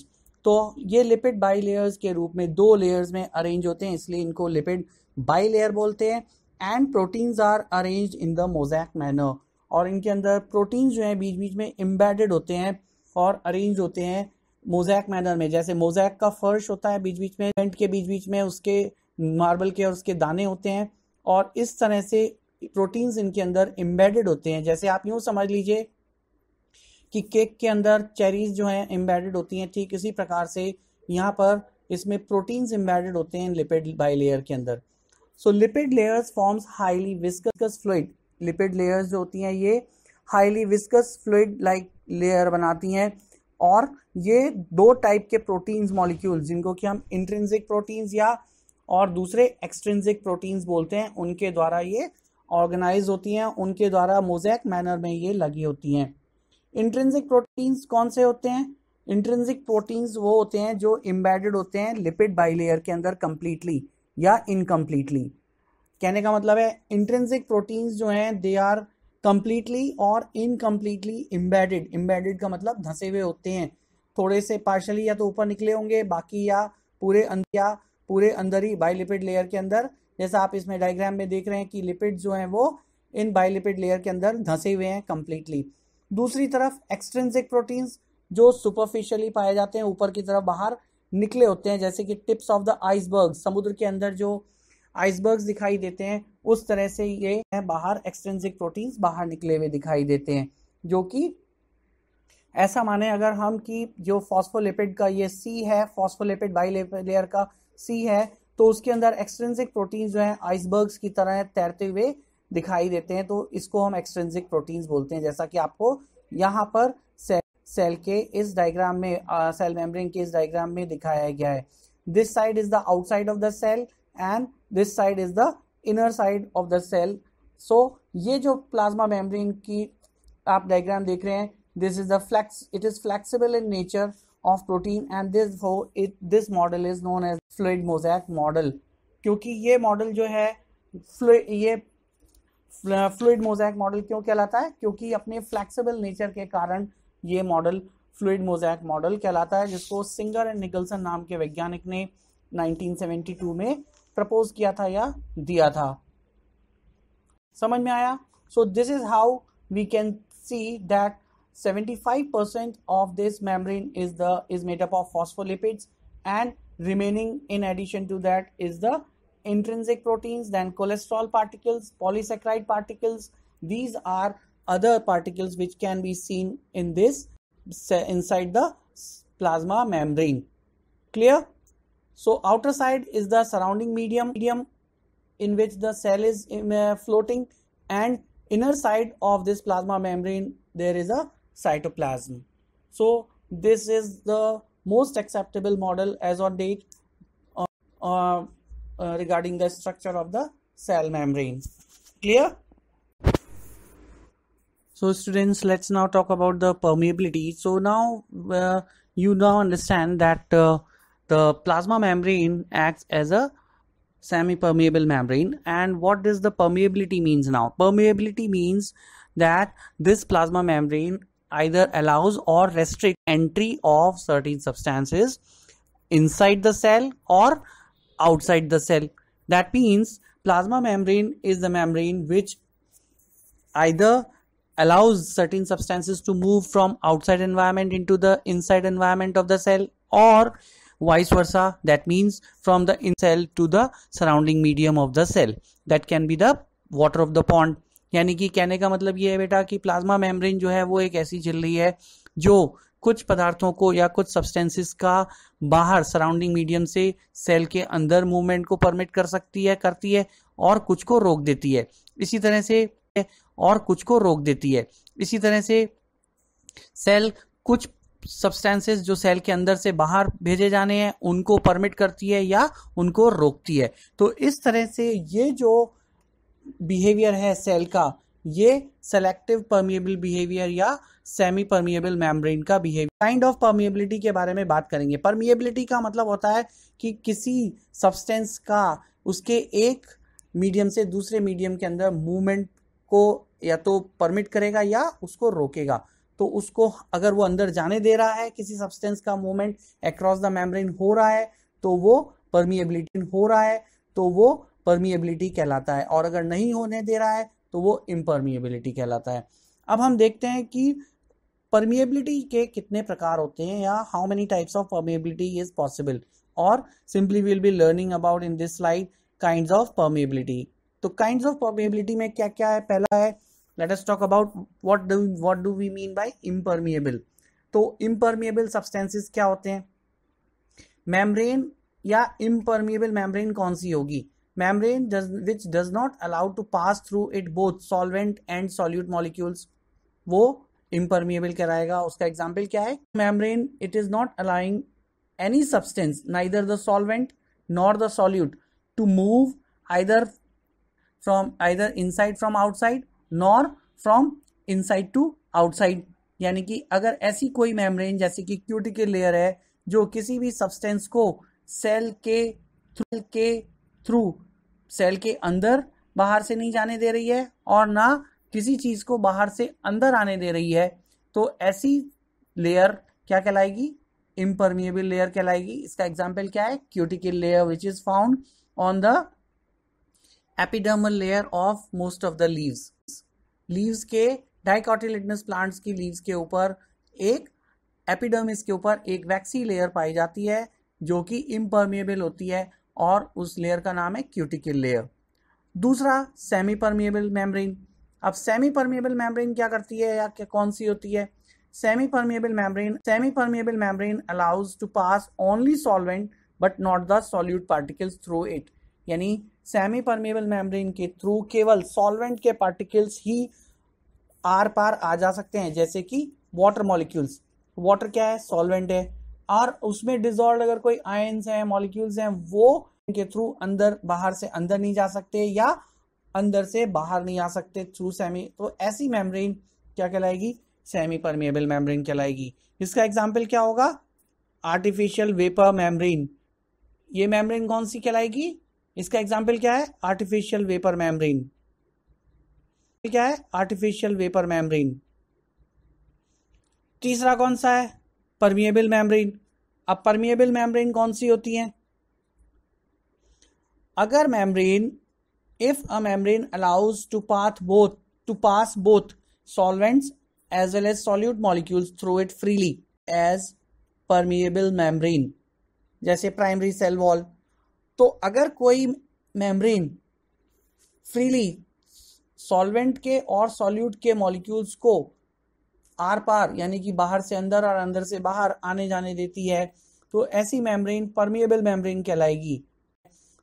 तो ये लिपिड बाई लेयर्स के रूप में दो लेयर्स में अरेंज होते हैं, इसलिए इनको लिपिड बाई लेयर बोलते हैं and proteins are arrange in the mosaic manner और इनके अंदर प्रोटीन जो हैं बीच बीच में इम्बेडेड होते हैं और अरेंज होते हैं मोजैक मैनर में। जैसे मोजैक का फर्श होता है बीच बीच में पेंट के बीच बीच में, उसके मार्बल के और उसके दाने होते हैं, और इस तरह से प्रोटीन्स इनके अंदर इम्बेडेड होते हैं। जैसे आप यूँ समझ लीजिए कि केक के अंदर चेरीज जो हैं इम्बेडेड होती हैं, ठीक इसी प्रकार से यहाँ पर इसमें प्रोटीन्स इम्बेडेड होते हैं लिपिड बाई लेयर के अंदर। So lipid layers forms highly viscous fluid lipid layers जो होती हैं, ये highly viscous fluid like layer बनाती हैं और ये दो टाइप के प्रोटीन्स मॉलिक्यूल्स जिनको कि हम इंट्रेंसिक प्रोटीन्स या और दूसरे एक्सट्रेंसिक प्रोटीन्स बोलते हैं, उनके द्वारा ये ऑर्गेनाइज होती हैं, उनके द्वारा मोजैक मैनर में ये लगी होती हैं। इंट्रेंसिक प्रोटीन्स कौन से होते हैं? इंट्रेंसिक प्रोटीन्स वो होते हैं जो इम्बेडेड होते हैं लिपिड बाइलेयर के अंदर कंप्लीटली या इनकम्प्लीटली कहने का मतलब है इंट्रेंसिक प्रोटीन्स जो हैं दे आर कंप्लीटली और इनकम्प्लीटली इम्बेडेड इम्बेडेड का मतलब धंसे हुए होते हैं। थोड़े से पार्शली या तो ऊपर निकले होंगे, बाकी या पूरे अंदर या पूरे अंदर ही बायोलिपिड लेयर के अंदर। जैसा आप इसमें डायग्राम में देख रहे हैं कि लिपिड जो हैं वो इन बायोलिपिड लेयर के अंदर धंसे हुए हैं कंप्लीटली दूसरी तरफ़ एक्सट्रेंसिक प्रोटीन्स जो सुपरफिशियली पाए जाते हैं, ऊपर की तरफ़ बाहर निकले होते हैं, जैसे कि टिप्स ऑफ़ द आइसबर्ग समुद्र के अंदर जो आइसबर्ग्स दिखाई देते हैं, उस तरह से ये बाहर एक्सटेंसिक प्रोटीन्स बाहर निकले हुए दिखाई देते हैं, जो कि ऐसा माने अगर हम कि जो फॉस्फोलिपिड का ये सी है फॉस्फोलिपिड बाई लेयर का सी है तो उसके अंदर एक्सटेंसिक प्रोटीन्स जो है आइसबर्ग्स की तरह तैरते हुए दिखाई देते हैं तो इसको हम एक्सट्रेंसिक प्रोटीन्स बोलते हैं, जैसा कि आपको यहाँ पर सेल के इस डायग्राम में सेल मेम्ब्रेन के इस डायग्राम में दिखाया गया है। This side is the outside of the cell and this side is the inner side of the cell so ये जो प्लाज्मा मेम्ब्रेन की आप डायग्राम देख रहे हैं this is the flex it is flexible in nature of protein and this for it this model is known as fluid mosaic model क्योंकि ये model जो है ये फ्लूइड मोजैक मॉडल क्यों कहलाता है? क्योंकि अपने फ्लेक्सिबल नेचर के कारण ये मॉडल फ्लूड मोजैक मॉडल कहलाता है, जिसको सिंगर एंड निकलसन नाम के वैज्ञानिक ने 1972 में प्रपोज किया था या दिया था। समझ में आया? So this is how we can see that 75% of this membrane is the, is made up of phospholipids and remaining in addition to that is the intrinsic proteins then cholesterol particles polysaccharide particles. These are other particles which can be seen in this inside the plasma membrane. Clear? So outer side is the surrounding medium medium in which the cell is uh, floating and inner side of this plasma membrane there is a cytoplasm. So this is the most acceptable model as on date uh, uh, uh, regarding the structure of the cell membrane. Clear? So students let's now talk about the permeability. So now uh, you now understand that uh, the plasma membrane acts as a semi-permeable membrane. And what does the permeability means now? Permeability means that this plasma membrane either allows or restrict entry of certain substances inside the cell or outside the cell that means plasma membrane is the membrane which either allows certain substances to move from outside environment into the inside environment of the cell or vice versa that means from the in cell to the surrounding medium of the cell that can be the water of the pond यानी कि कहने का मतलब ये है बेटा कि plasma membrane जो है वो एक ऐसी झिल्ली रही है जो कुछ पदार्थों को या कुछ सब्सटेंसेस का बाहर सराउंडिंग मीडियम से सेल के अंदर मूवमेंट को परमिट कर सकती है, करती है और कुछ को रोक देती है। इसी तरह से और कुछ को रोक देती है। इसी तरह से सेल कुछ सब्सटेंसेस जो सेल के अंदर से बाहर भेजे जाने हैं, उनको परमिट करती है या उनको रोकती है। तो इस तरह से ये जो बिहेवियर है सेल का, ये सेलेक्टिव परमिएबल बिहेवियर या सेमी परमिएबल मेम्ब्रेन का बिहेवियर काइंड ऑफ़ परमिएबिलिटी के बारे में बात करेंगे। परमिएबिलिटी का मतलब होता है कि किसी सब्सटेंस का उसके एक मीडियम से दूसरे मीडियम के अंदर मूवमेंट को या तो परमिट करेगा या उसको रोकेगा। तो उसको अगर वो अंदर जाने दे रहा है, किसी सब्सटेंस का मूवमेंट अक्रॉस द मेम्ब्रेन हो रहा है तो वो परमिएबिलिटी हो रहा है तो वो परमिएबिलिटी कहलाता है। और अगर नहीं होने दे रहा है तो वो इम्परमिएबिलिटी कहलाता है। अब हम देखते हैं कि परमिएबिलिटी के कितने प्रकार होते हैं या how many types of permeability is possible और simply will be learning about in this slide kind of permeability तो काइंड ऑफ़ परमिएबिलिटी में क्या क्या है? पहला है let us talk about what do what do we mean by impermeable तो impermeable substances क्या होते हैं? मेम्ब्रेन या इम्परमिएबल मेम्ब्रेन कौन सी होगी? Membrane which does not allow to pass through it both solvent and solute molecules वो impermeable कराएगा, उसका एग्ज़ाम्पल क्या है? Membrane it is not allowing any substance neither the solvent nor the solute to move either from either inside from outside nor from inside to outside यानी कि अगर ऐसी कोई मेम्ब्रेन जैसे कि क्यूटिकल लेयर है, जो किसी भी सब्सटेंस को सेल के थ्रू के थ्रू सेल के अंदर बाहर से नहीं जाने दे रही है और ना किसी चीज़ को बाहर से अंदर आने दे रही है तो ऐसी लेयर क्या कहलाएगी? इम्परमिएबल लेयर कहलाएगी। इसका एग्ज़ाम्पल क्या है? Cuticle layer which is found on the epidermal layer of most of the leaves leaves के डाइकॉटिलिडनस प्लांट्स की लीव्स के ऊपर एक एपिडर्मिस के ऊपर एक वैक्सी लेयर पाई जाती है, जो कि इम्परमिएबल होती है, और उस लेयर का नाम है क्यूटिकल लेयर दूसरा सेमी परमिएबल मेम्ब्रेन अब सेमी परमिएबल मेम्ब्रेन क्या करती है या क्या, कौन सी होती है? Semi permeable membrane semi permeable membrane allows to pass only solvent but not the solute particles through it यानी सेमी परमिएबल मेम्ब्रेन के थ्रू केवल सॉल्वेंट के पार्टिकल्स ही आर पार आ जा सकते हैं, जैसे कि वाटर मॉलिक्यूल्स वाटर क्या है? सॉल्वेंट है. और उसमें डिजॉल्व अगर कोई आयंस हैं मॉलिक्यूल्स हैं, वो के थ्रू अंदर, बाहर से अंदर नहीं जा सकते या अंदर से बाहर नहीं आ सकते थ्रू सेमी तो ऐसी मेम्ब्रेन क्या कहलाएगी? सेमी परमिएबल मेम्ब्रेन कहलाएगी। इसका एग्ज़ाम्पल क्या होगा? आर्टिफिशियल वेपर मेम्ब्रेन ये मेम्ब्रेन कौन सी कहलाएगी? इसका एग्ज़ाम्पल क्या है? आर्टिफिशियल वेपर मेम्ब्रेन क्या है? आर्टिफिशियल वेपर मेम्ब्रेन तीसरा कौन सा है? परमिएबल मेम्ब्रेन अब परमिएबल मेम्ब्रेन कौन सी होती है? अगर membrane if a membrane allows to path both to pass both solvents as well as solute molecules through it freely as permeable membrane जैसे प्राइमरी सेल वॉल तो अगर कोई मेम्ब्रेन फ्रीली सॉल्वेंट के और सॉल्यूट के मॉलिक्यूल्स को are पार, यानी कि बाहर से अंदर और अंदर से बाहर आने जाने देती है तो ऐसी मेम्ब्रेन परमिएबल मेम्ब्रेन कहलाएगी।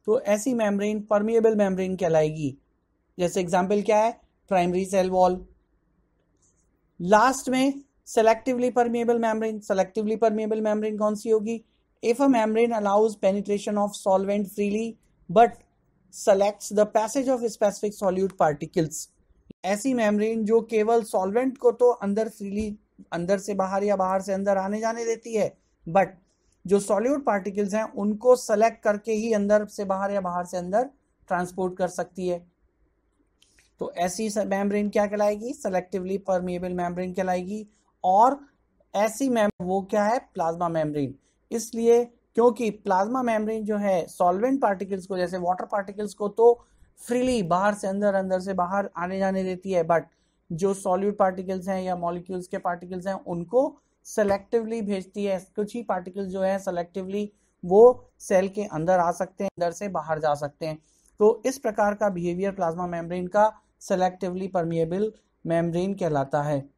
तो ऐसी मेम्ब्रेन परमिएबल मेम्ब्रेन कहलाएगी। जैसे एग्ज़ाम्पल क्या है? प्राइमरी सेल वॉल लास्ट में selectively permeable membrane selectively permeable membrane कौन सी होगी? If a membrane allows penetration of solvent freely, but selects the passage of specific solute particles ऐसी मेम्ब्रेन जो केवल सॉल्वेंट को तो अंदर फ्रीली अंदर से बाहर या बाहर से अंदर आने जाने देती है बट जो सॉल्यूट पार्टिकल्स हैं, उनको सेलेक्ट करके ही अंदर से बाहर या बाहर से अंदर ट्रांसपोर्ट कर सकती है। तो ऐसी मेम्ब्रेन क्या कहलाएगी? सेलेक्टिवली परमिएबल मेम्ब्रेन कहलाएगी। और ऐसी मैम वो क्या है? प्लाज्मा मेम्ब्रेन इसलिए क्योंकि प्लाज्मा मेम्ब्रेन जो है सॉल्वेंट पार्टिकल्स को, जैसे वाटर पार्टिकल्स को तो फ्रीली बाहर से अंदर अंदर से बाहर आने जाने देती है बट जो सॉल्यूट पार्टिकल्स हैं या मॉलिक्यूल्स के पार्टिकल्स हैं, उनको सेलेक्टिवली भेजती है, कुछ ही पार्टिकल जो है सेलेक्टिवली वो सेल के अंदर आ सकते हैं, अंदर से बाहर जा सकते हैं। तो इस प्रकार का बिहेवियर प्लाज्मा मेम्ब्रेन का सेलेक्टिवली परमिएबल मेम्ब्रेन कहलाता है।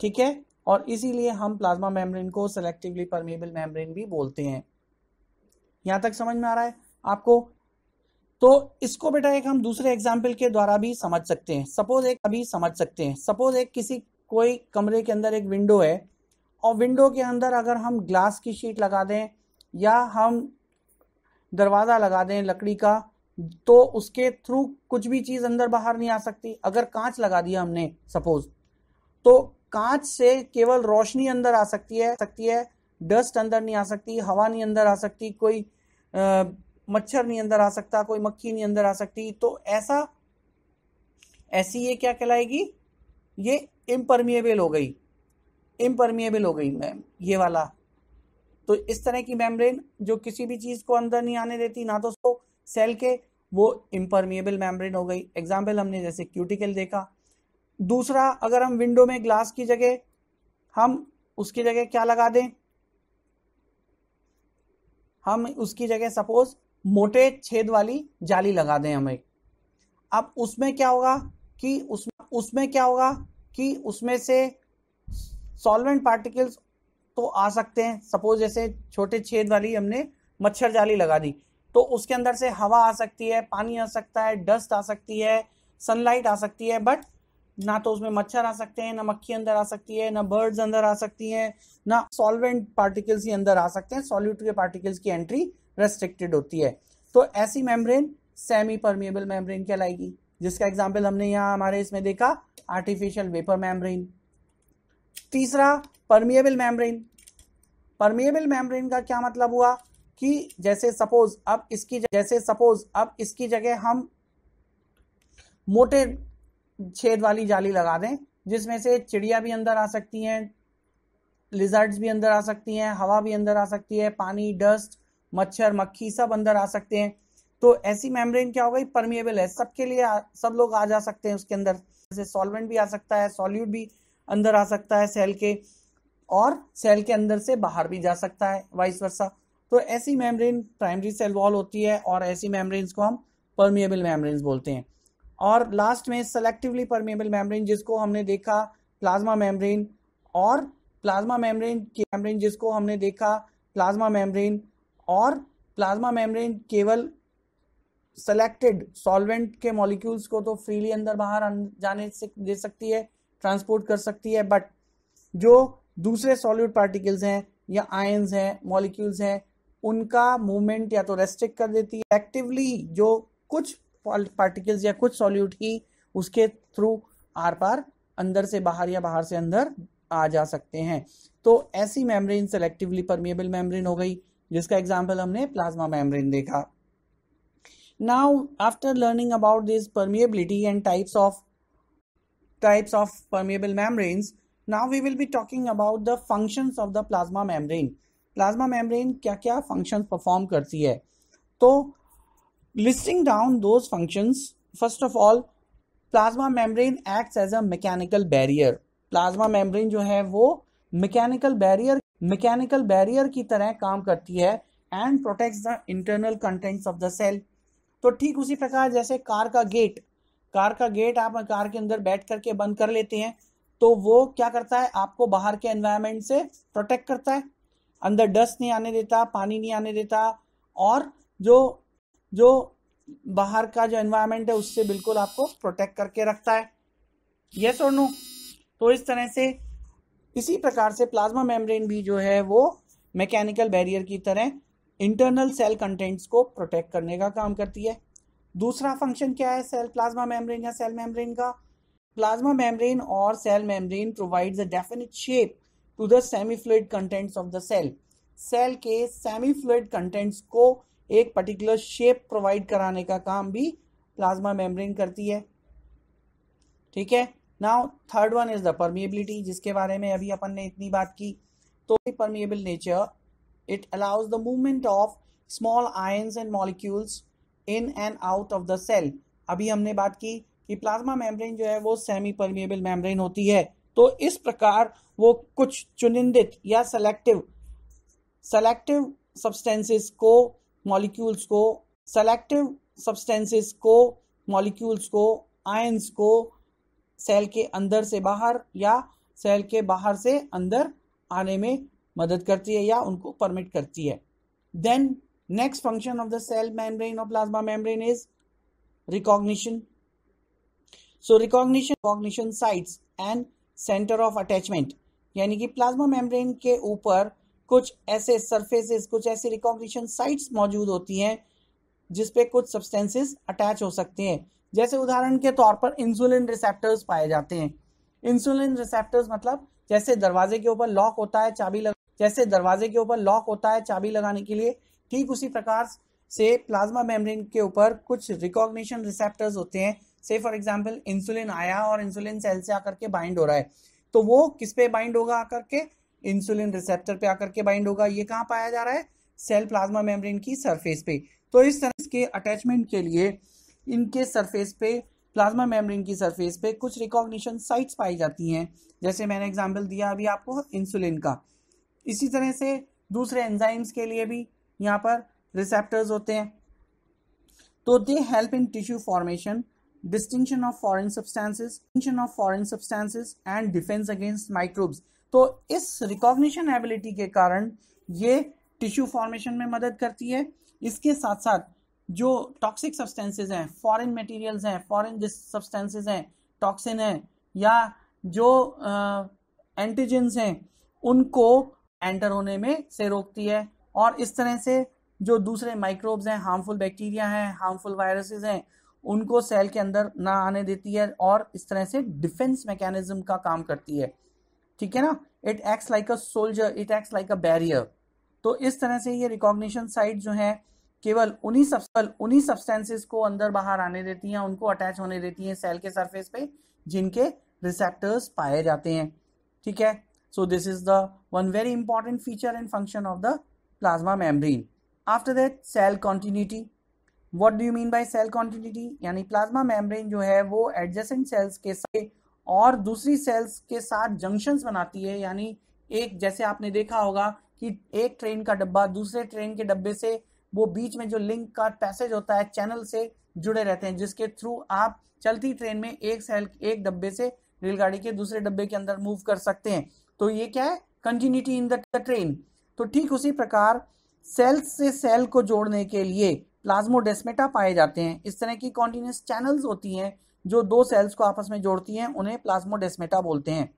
ठीक है? और इसीलिए हम प्लाज्मा मेम्ब्रेन को सेलेक्टिवली परमिएबल मेम्ब्रेन भी बोलते हैं। यहाँ तक समझ में आ रहा है आपको? तो इसको बेटा एक हम दूसरे एग्ज़ाम्पल के द्वारा भी समझ सकते हैं। सपोज़ एक, अभी समझ सकते हैं। सपोज़ एक किसी कोई कमरे के अंदर एक विंडो है और विंडो के अंदर अगर हम ग्लास की शीट लगा दें या हम दरवाज़ा लगा दें लकड़ी का तो उसके थ्रू कुछ भी चीज़ अंदर बाहर नहीं आ सकती। अगर कांच लगा दिया हमने सपोज़ तो कांच से केवल रोशनी अंदर आ सकती है सकती है डस्ट अंदर नहीं आ सकती हवा नहीं अंदर आ सकती कोई आ, मच्छर नहीं अंदर आ सकता कोई मक्खी नहीं अंदर आ सकती। तो ऐसा ऐसी ये क्या कहलाएगी? ये इम्परमिएबल हो गई। इम्परमिएबल हो गई मैम ये वाला। तो इस तरह की मेम्ब्रेन जो किसी भी चीज़ को अंदर नहीं आने देती, ना तो उसको सेल के, वो इम्परमिएबल मेम्ब्रेन हो गई। एग्ज़ाम्पल हमने जैसे क्यूटिकल देखा। दूसरा, अगर हम विंडो में ग्लास की जगह, हम उसकी जगह क्या लगा दें? हम उसकी जगह सपोज़ मोटे छेद वाली जाली लगा दें हमें। अब उसमें क्या होगा कि उसमें उसमें क्या होगा कि उसमें से सॉल्वेंट पार्टिकल्स तो आ सकते हैं। सपोज़ जैसे छोटे छेद वाली हमने मच्छर जाली लगा दी तो उसके अंदर से हवा आ सकती है, पानी आ सकता है डस्ट आ सकती है सनलाइट आ सकती है बट ना तो उसमें मच्छर आ सकते हैं, ना मक्खी अंदर आ सकती है, ना बर्ड्स अंदर आ सकती हैं, ना सॉल्वेंट पार्टिकल्स ही अंदर आ सकते हैं। सॉल्यूट के पार्टिकल्स की एंट्री रेस्ट्रिक्टेड होती है। तो ऐसी मेम्ब्रेन सेमी परमिएबल मेम्ब्रेन कहलाएगी, जिसका एग्ज़ाम्पल हमने यहाँ हमारे इसमें देखा आर्टिफिशियल वेपर मेम्ब्रेन तीसरा परमिएबल मेम्ब्रेन परमिएबल मेम्ब्रेन का क्या मतलब हुआ? कि जैसे सपोज़ अब इसकी जैसे सपोज़ अब इसकी जगह हम मोटे छेद वाली जाली लगा दें, जिसमें से चिड़िया भी अंदर आ सकती हैं लिजर्ड्स भी अंदर आ सकती हैं, हवा भी अंदर आ सकती है, पानी डस्ट मच्छर, मक्खी सब अंदर आ सकते हैं। तो ऐसी मेम्ब्रेन क्या हो गई? परमिएबल है। सबके लिए सब लोग आ जा सकते हैं उसके अंदर। जैसे सॉल्वेंट भी आ सकता है सॉल्यूट भी अंदर आ सकता है सेल के, और सेल के अंदर से बाहर भी जा सकता है वाइस वर्षा तो ऐसी मेम्ब्रेन प्राइमरी सेल वॉल होती है, और ऐसी मेम्ब्रेन्स को हम परमिएबल मेम्ब्रेन्स बोलते हैं। और लास्ट में सेलेक्टिवली परमिएबल मेम्ब्रेन जिसको हमने देखा प्लाज्मा मेम्ब्रेन और प्लाज्मा मेम्ब्रेन की मेम्ब्रेन जिसको हमने देखा प्लाज्मा मेम्ब्रेन और प्लाज्मा मेम्ब्रेन केवल सेलेक्टेड सॉल्वेंट के मॉलिक्यूल्स को तो फ्रीली अंदर बाहर जाने से, दे सकती है। ट्रांसपोर्ट कर सकती है बट जो दूसरे सॉल्यूट पार्टिकल्स हैं या आयंस हैं मॉलिक्यूल्स हैं, उनका मूवमेंट या तो रेस्ट्रिक्ट कर देती है एक्टिवली जो कुछ पार्टिकल्स या कुछ सॉल्यूट ही उसके थ्रू आर पार अंदर से बाहर या बाहर से अंदर आ जा सकते हैं। तो ऐसी मेम्ब्रेन सेलेक्टिवली परमिएबल मेम्ब्रेन हो गई, जिसका एग्ज़ाम्पल हमने प्लाज्मा मेम्ब्रेन देखा। Now after learning about this permeability and types of types of permeable membranes now we will be talking about the functions of the plasma membrane plasma membrane क्या क्या function perform करती है? तो listing down those functions first of all plasma membrane acts as a mechanical barrier plasma membrane जो है वो mechanical barrier mechanical barrier की तरह काम करती है and protects the internal contents of the cell तो ठीक उसी प्रकार जैसे कार का गेट कार का गेट आप कार के अंदर बैठ करके बंद कर लेते हैं तो वो क्या करता है? आपको बाहर के एनवायरनमेंट से प्रोटेक्ट करता है। अंदर डस्ट नहीं आने देता, पानी नहीं आने देता और जो जो बाहर का जो एनवायरनमेंट है, उससे बिल्कुल आपको प्रोटेक्ट करके रखता है। यस और नो तो इस तरह से इसी प्रकार से प्लाज्मा मेम्ब्रेन भी जो है, वो मैकेनिकल बैरियर की तरह इंटरनल सेल कंटेंट्स को प्रोटेक्ट करने का काम करती है। दूसरा फ़ंक्शन क्या है? सेल प्लाज्मा मेम्ब्रेन या सेल मेम्ब्रेन का? प्लाज्मा मेम्ब्रेन और cell membrane provides a definite shape to the semi fluid contents of the cell cell के सेमी फ्लूइड कंटेंट्स को एक पर्टिकुलर शेप प्रोवाइड कराने का काम भी प्लाज्मा मेम्ब्रेन करती है। ठीक है? Now third one is the permeability जिसके बारे में अभी अपन ने इतनी बात की। तो permeable nature it allows the movement of small ions and molecules in and out of the cell अभी हमने बात की कि प्लाज्मा मेम्ब्रेन जो है वो सेमी परमिएबल मेम्ब्रेन होती है। तो इस प्रकार वो कुछ चुनिंदित या सेलेक्टिव सेलेक्टिव सब्सटेंसेस को मॉलिक्यूल्स को सेलेक्टिव सब्सटेंसेस को मॉलिक्यूल्स को आयंस को सेल के अंदर से बाहर या सेल के बाहर से अंदर आने में मदद करती है या उनको परमिट करती है। Then next function of the cell membrane और plasma membrane is recognition so recognition recognition sites and center of attachment यानी कि प्लाज्मा मेम्ब्रेन के ऊपर कुछ ऐसे सरफेसेस कुछ ऐसी रिकॉग्निशन साइट्स मौजूद होती हैं, जिसपे कुछ सब्सटेंसेस अटैच हो सकते हैं। जैसे उदाहरण के तौर पर इंसुलिन रिसेप्टर्स पाए जाते हैं। इंसुलिन रिसेप्टर्स मतलब जैसे दरवाजे के ऊपर लॉक होता है, चाबी लगा जैसे दरवाजे के ऊपर लॉक होता है, चाबी लगाने के लिए ठीक उसी प्रकार से प्लाज्मा मेम्ब्रेन के ऊपर कुछ रिकॉग्निशन रिसेप्टर्स होते हैं। से फॉर एग्ज़ाम्पल इंसुलिन आया और इंसुलिन सेल से आकर के बाइंड हो रहा है। तो वो किस पे बाइंड होगा आकर के? इंसुलिन रिसेप्टर पे आकर के बाइंड होगा। ये कहाँ पाया जा रहा है? सेल प्लाज्मा मेम्ब्रेन की सरफेस पे। तो इस तरह के अटैचमेंट के लिए इनके सरफेस पे प्लाज्मा मेम्ब्रेन की सरफेस पे कुछ रिकॉग्निशन साइट्स पाई जाती हैं। जैसे मैंने एग्ज़ाम्पल दिया अभी आपको इंसुलिन का। इसी तरह से दूसरे एंजाइम्स के लिए भी यहाँ पर रिसेप्टर्स होते हैं। तो they help in tissue formation distinction of foreign substances of foreign substances and defense against microbes तो इस रिकॉग्निशन एबिलिटी के कारण ये टिश्यू फॉर्मेशन में मदद करती है। इसके साथ साथ जो टॉक्सिक सब्सटेंसेज हैं फॉरेन मटेरियल्स हैं फॉरेन सब्सटेंसेज हैं टॉक्सिन हैं, या जो एंटीजेंस हैं, उनको एंटर होने में से रोकती है। और इस तरह से जो दूसरे माइक्रोब्स हैं हार्मफुल बैक्टीरिया हैं हार्मफुल वायरसेस हैं, उनको सेल के अंदर ना आने देती है और इस तरह से डिफेंस मैकेनिज्म का काम करती है। ठीक है ना? It acts like a soldier it acts like a barrier तो इस तरह से ये रिकॉग्निशन साइट जो है, केवल उन्हीं सब उन्हीं सब्सटेंसेस को अंदर बाहर आने देती हैं, उनको अटैच होने देती हैं सेल के सरफेस पे, जिनके रिसेप्टर्स पाए जाते हैं। ठीक है? So this is the one very important feature and function of the plasma membrane after that cell continuity what do you mean by cell continuity यानी प्लाज्मा मेम्ब्रेन जो है, वो एडजेसेंट सेल्स के साथ और दूसरी सेल्स के साथ जंक्शंस बनाती है। यानी एक, जैसे आपने देखा होगा कि एक ट्रेन का डब्बा दूसरे ट्रेन के डब्बे से वो बीच में जो लिंक का पैसेज होता है चैनल से जुड़े रहते हैं, जिसके थ्रू आप चलती ट्रेन में एक सेल एक डब्बे से रेलगाड़ी के दूसरे डब्बे के अंदर मूव कर सकते हैं। तो ये क्या है? कंटिन्यूटी इन द ट्रेन तो ठीक उसी प्रकार सेल्स से सेल को जोड़ने के लिए प्लाज्मोडेस्मेटा पाए जाते हैं। इस तरह की कॉन्टीन्यूस चैनल्स होती हैं जो दो सेल्स को आपस में जोड़ती हैं, उन्हें प्लाज्मोडेस्मेटा बोलते हैं।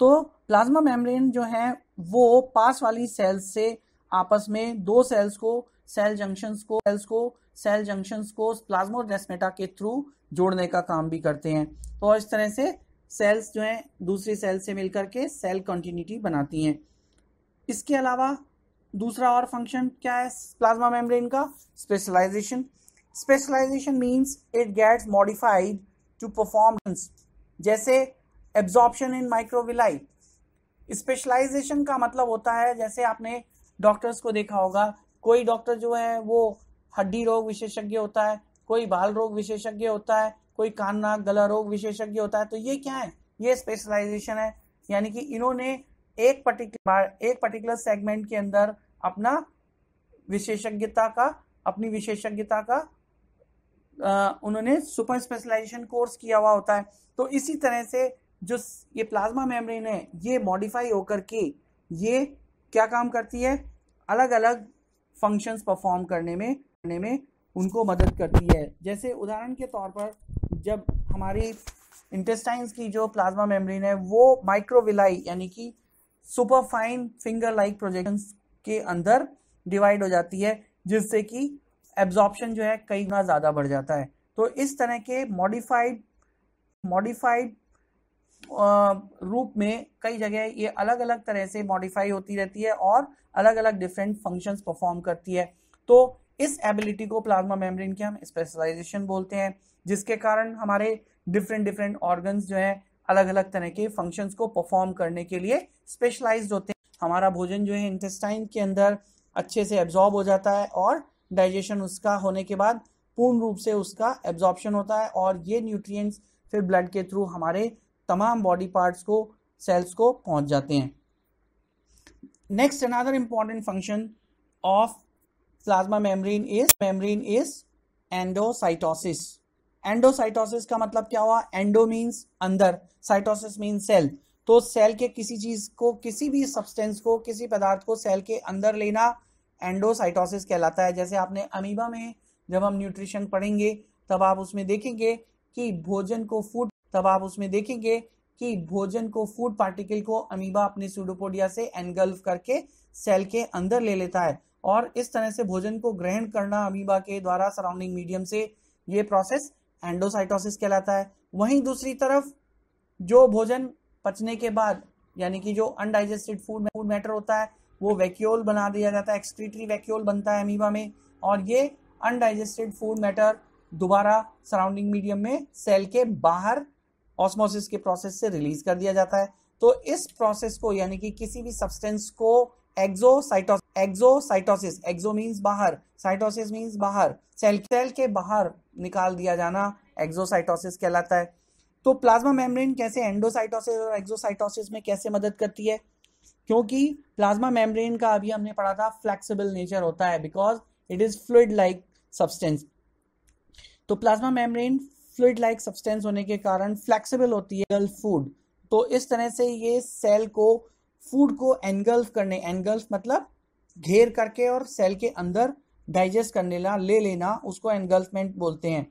तो प्लाज्मा मेम्ब्रेन जो है, वो पास वाली सेल्स से आपस में दो सेल्स को सेल जंक्शंस को सेल्स को सेल जंक्शंस को प्लाज्मोडेस्मेटा के थ्रू जोड़ने का काम भी करते हैं। तो इस तरह से सेल्स जो हैं, दूसरी सेल से मिलकर के सेल कंटिन्यूटी बनाती हैं। इसके अलावा दूसरा और फ़ंक्शन क्या है? प्लाज्मा मेम्ब्रेन का specialization specialization means it gets modified to performance जैसे एब्जॉर्प्शन इन माइक्रोविलाई स्पेशलाइजेशन का मतलब होता है, जैसे आपने डॉक्टर्स को देखा होगा, कोई डॉक्टर जो है, वो हड्डी रोग विशेषज्ञ होता है, कोई बाल रोग विशेषज्ञ होता है, कोई कान, नाक, गला रोग विशेषज्ञ होता है तो ये क्या है? ये स्पेशलाइजेशन है। यानी कि इन्होंने एक पर्टिकुलर एक पर्टिकुलर सेगमेंट के अंदर अपना विशेषज्ञता का, अपनी विशेषज्ञता का उन्होंने सुपर स्पेशलाइजेशन कोर्स किया हुआ होता है। तो इसी तरह से जो ये प्लाज्मा मेम्ब्रेन है, ये मॉडिफाई होकर के ये क्या काम करती है? अलग अलग फ़ंक्शंस परफॉर्म करने में करने में उनको मदद करती है। जैसे उदाहरण के तौर पर जब हमारी इंटेस्टाइंस की जो प्लाज्मा मेम्ब्रेन है, वो माइक्रोविलाई यानी कि super fine finger like projections के अंदर डिवाइड हो जाती है, जिससे कि एब्जॉर्प्शन जो है कई गुना ज़्यादा बढ़ जाता है। तो इस तरह के मॉडिफाइड मॉडिफाइड रूप में कई जगह ये अलग अलग तरह से मॉडिफाई होती रहती है और अलग अलग डिफरेंट फ़ंक्शंस परफॉर्म करती है। तो इस एबिलिटी को प्लाज्मा मेम्ब्रेन की हम स्पेशलाइजेशन बोलते हैं, जिसके कारण हमारे डिफरेंट डिफरेंट ऑर्गन्स जो है अलग अलग तरह के फ़ंक्शंस को परफॉर्म करने के लिए स्पेशलाइज्ड होते हैं। हमारा भोजन जो है इंटेस्टाइन के अंदर अच्छे से एब्जॉर्ब हो जाता है और डाइजेशन उसका होने के बाद पूर्ण रूप से उसका एब्जॉर्प्शन होता है और ये न्यूट्रिएंट्स फिर ब्लड के थ्रू हमारे तमाम बॉडी पार्ट्स को सेल्स को पहुँच जाते हैं। Next another important function of plasma membrane is membrane is endocytosis endocytosis का मतलब क्या हुआ? एंडो मीन्स अंदर साइटोसिस मीन्स सेल तो सेल के किसी चीज़ को, किसी भी सब्सटेंस को, किसी पदार्थ को सेल के अंदर लेना एंडोसाइटोसिस कहलाता है। जैसे आपने अमीबा में जब हम न्यूट्रिशन पढ़ेंगे, तब आप उसमें देखेंगे कि भोजन को फ़ूड तब आप उसमें देखेंगे कि भोजन को फ़ूड पार्टिकल को अमीबा अपने सूडोपोडिया से एनगल्फ करके सेल के अंदर ले लेता है। और इस तरह से भोजन को ग्रहण करना अमीबा के द्वारा सराउंडिंग मीडियम से ये प्रोसेस एंडोसाइटोसिस कहलाता है। वहीं दूसरी तरफ़, जो भोजन पचने के बाद, यानी कि जो अनडाइजेस्टेड फ़ूड फ़ूड मैटर होता है, वो वैक्यूल बना दिया जाता है एक्सक्रीटरी वैक्यूल बनता है अमीबा में, और ये अनडाइजेस्टेड फ़ूड मैटर दोबारा सराउंडिंग मीडियम में सेल के बाहर ऑस्मोसिस के प्रोसेस से रिलीज़ कर दिया जाता है। तो इस प्रोसेस को, यानी कि किसी भी सब्सटेंस को एक्सोसाइटोस एक्सोसाइटोसिस एक्सो मींस बाहर साइटोसिस मींस बाहर. सेल सेल के बाहर निकाल दिया जाना एक्सोसाइटोसिस कहलाता है। तो प्लाज्मा मेम्ब्रेन कैसे एंडोसाइटोसिस और एक्सोसाइटोसिस में कैसे मदद करती है? क्योंकि प्लाज्मा मेम्ब्रेन का अभी हमने पढ़ा था फ्लेक्सिबल नेचर होता है because it is fluid like substance तो plasma membrane fluid like substance होने के कारण फ्लेक्सिबल होती है फ़ूड तो इस तरह से ये सेल को फ़ूड को एनगल्फ करने एनगल्फ मतलब घेर करके और सेल के अंदर डाइजेस्ट कर लेना ले लेना, उसको एनगल्फमेंट बोलते हैं,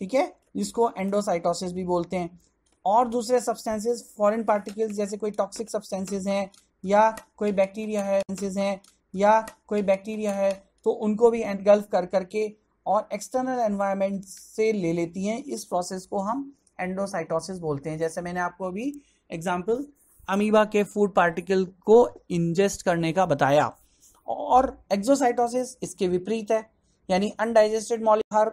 ठीक है? जिसको एंडोसाइटोसिस भी बोलते हैं। और दूसरे सब्सटेंसेस फॉरेन पार्टिकल्स जैसे कोई टॉक्सिक सब्सटेंसेस हैं, या कोई बैक्टीरिया है हैं, या कोई बैक्टीरिया है तो उनको भी एनगल्फ कर करके और एक्सटर्नल एनवायरनमेंट से ले लेती हैं। इस प्रोसेस को हम एंडोसाइटोसिस बोलते हैं। जैसे मैंने आपको अभी एग्ज़ाम्पल अमीबा के फ़ूड पार्टिकल को इंजेस्ट करने का बताया। और एक्सोसाइटोसिस इसके विपरीत है, यानी अनडाइजेस्टेड मॉलिक्यूल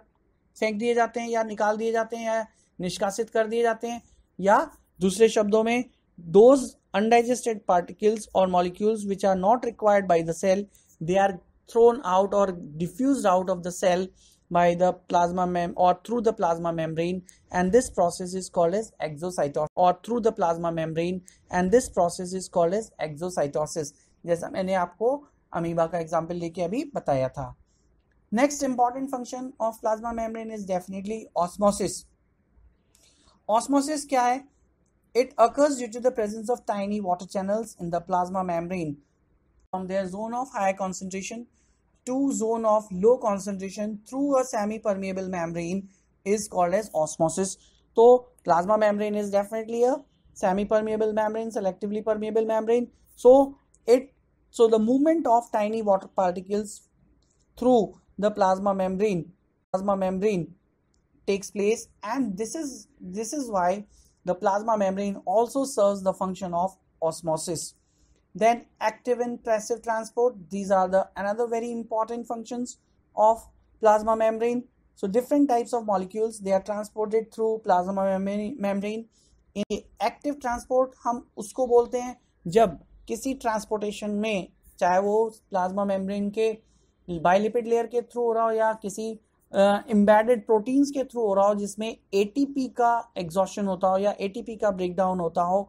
फेंक दिए जाते हैं या निकाल दिए जाते हैं या निष्कासित कर दिए जाते हैं, या दूसरे शब्दों में दोज अनडाइजेस्टेड पार्टिकल्स और molecules which are not required by the cell they are thrown out और diffuse out of the cell by the plasma mem or through the plasma membrane and this process is called as exocytosis or through the plasma membrane and this process is called as exocytosis जैसा मैंने आपको amoeba का example लेके अभी बताया था next important function of plasma membrane is definitely osmosis osmosis क्या है it occurs due to the presence of tiny water channels in the plasma membrane from their zone of high concentration to zone of low concentration through a semi-permeable membrane is called as osmosis. So plasma membrane is definitely a semi-permeable membrane, selectively permeable membrane. So it so the movement of tiny water particles through the plasma membrane plasma membrane takes place and this is this is why the plasma membrane also serves the function of osmosis then active and passive transport these are the another very important functions of plasma membrane so different types of molecules they are transported through plasma membrane in active transport हम उसको बोलते हैं जब किसी transportation में चाहे वो plasma membrane के बायोलिपिड लेयर के थ्रू हो रहा हो या किसी इम्बेडेड प्रोटीन्स के थ्रू हो रहा हो जिसमें एटीपी का एग्जॉशन होता हो या एटीपी का ब्रेकडाउन होता हो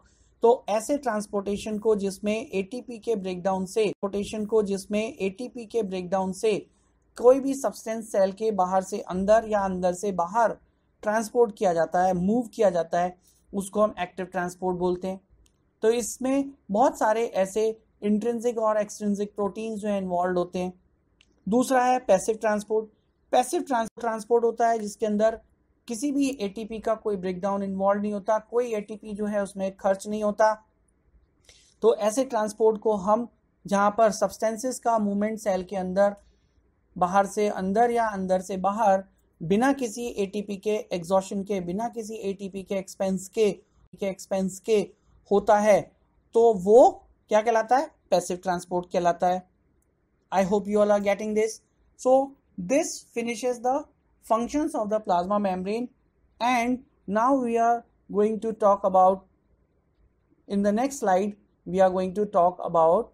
तो ऐसे ट्रांसपोर्टेशन को जिसमें एटीपी के ब्रेकडाउन से ट्रांसपोर्टेशन को जिसमें एटीपी के ब्रेकडाउन से कोई भी सब्सटेंस सेल के बाहर से अंदर या अंदर से बाहर ट्रांसपोर्ट किया जाता है मूव किया जाता है, उसको हम एक्टिव ट्रांसपोर्ट बोलते हैं। तो इसमें बहुत सारे ऐसे इंट्रेंसिक और एक्सट्रेंसिक प्रोटीन्स जो है इन्वॉल्व होते हैं। दूसरा है पैसिव ट्रांसपोर्ट पैसिव ट्रांसपोर्ट होता है जिसके अंदर किसी भी एटीपी का कोई ब्रेकडाउन इन्वॉल्व नहीं होता, कोई एटीपी जो है उसमें खर्च नहीं होता। तो ऐसे ट्रांसपोर्ट को हम जहाँ पर सब्सटेंसेस का मूवमेंट सेल के अंदर, बाहर से अंदर या अंदर से बाहर, बिना किसी एटीपी के एग्जॉशन के, बिना किसी एटीपी के एक्सपेंस के के एक्सपेंस के होता है तो वो क्या कहलाता है? पैसिव ट्रांसपोर्ट कहलाता है। I hope you all are getting this so this finishes the functions of the plasma membrane. And now we are going to talk about in the next slide we are going to talk about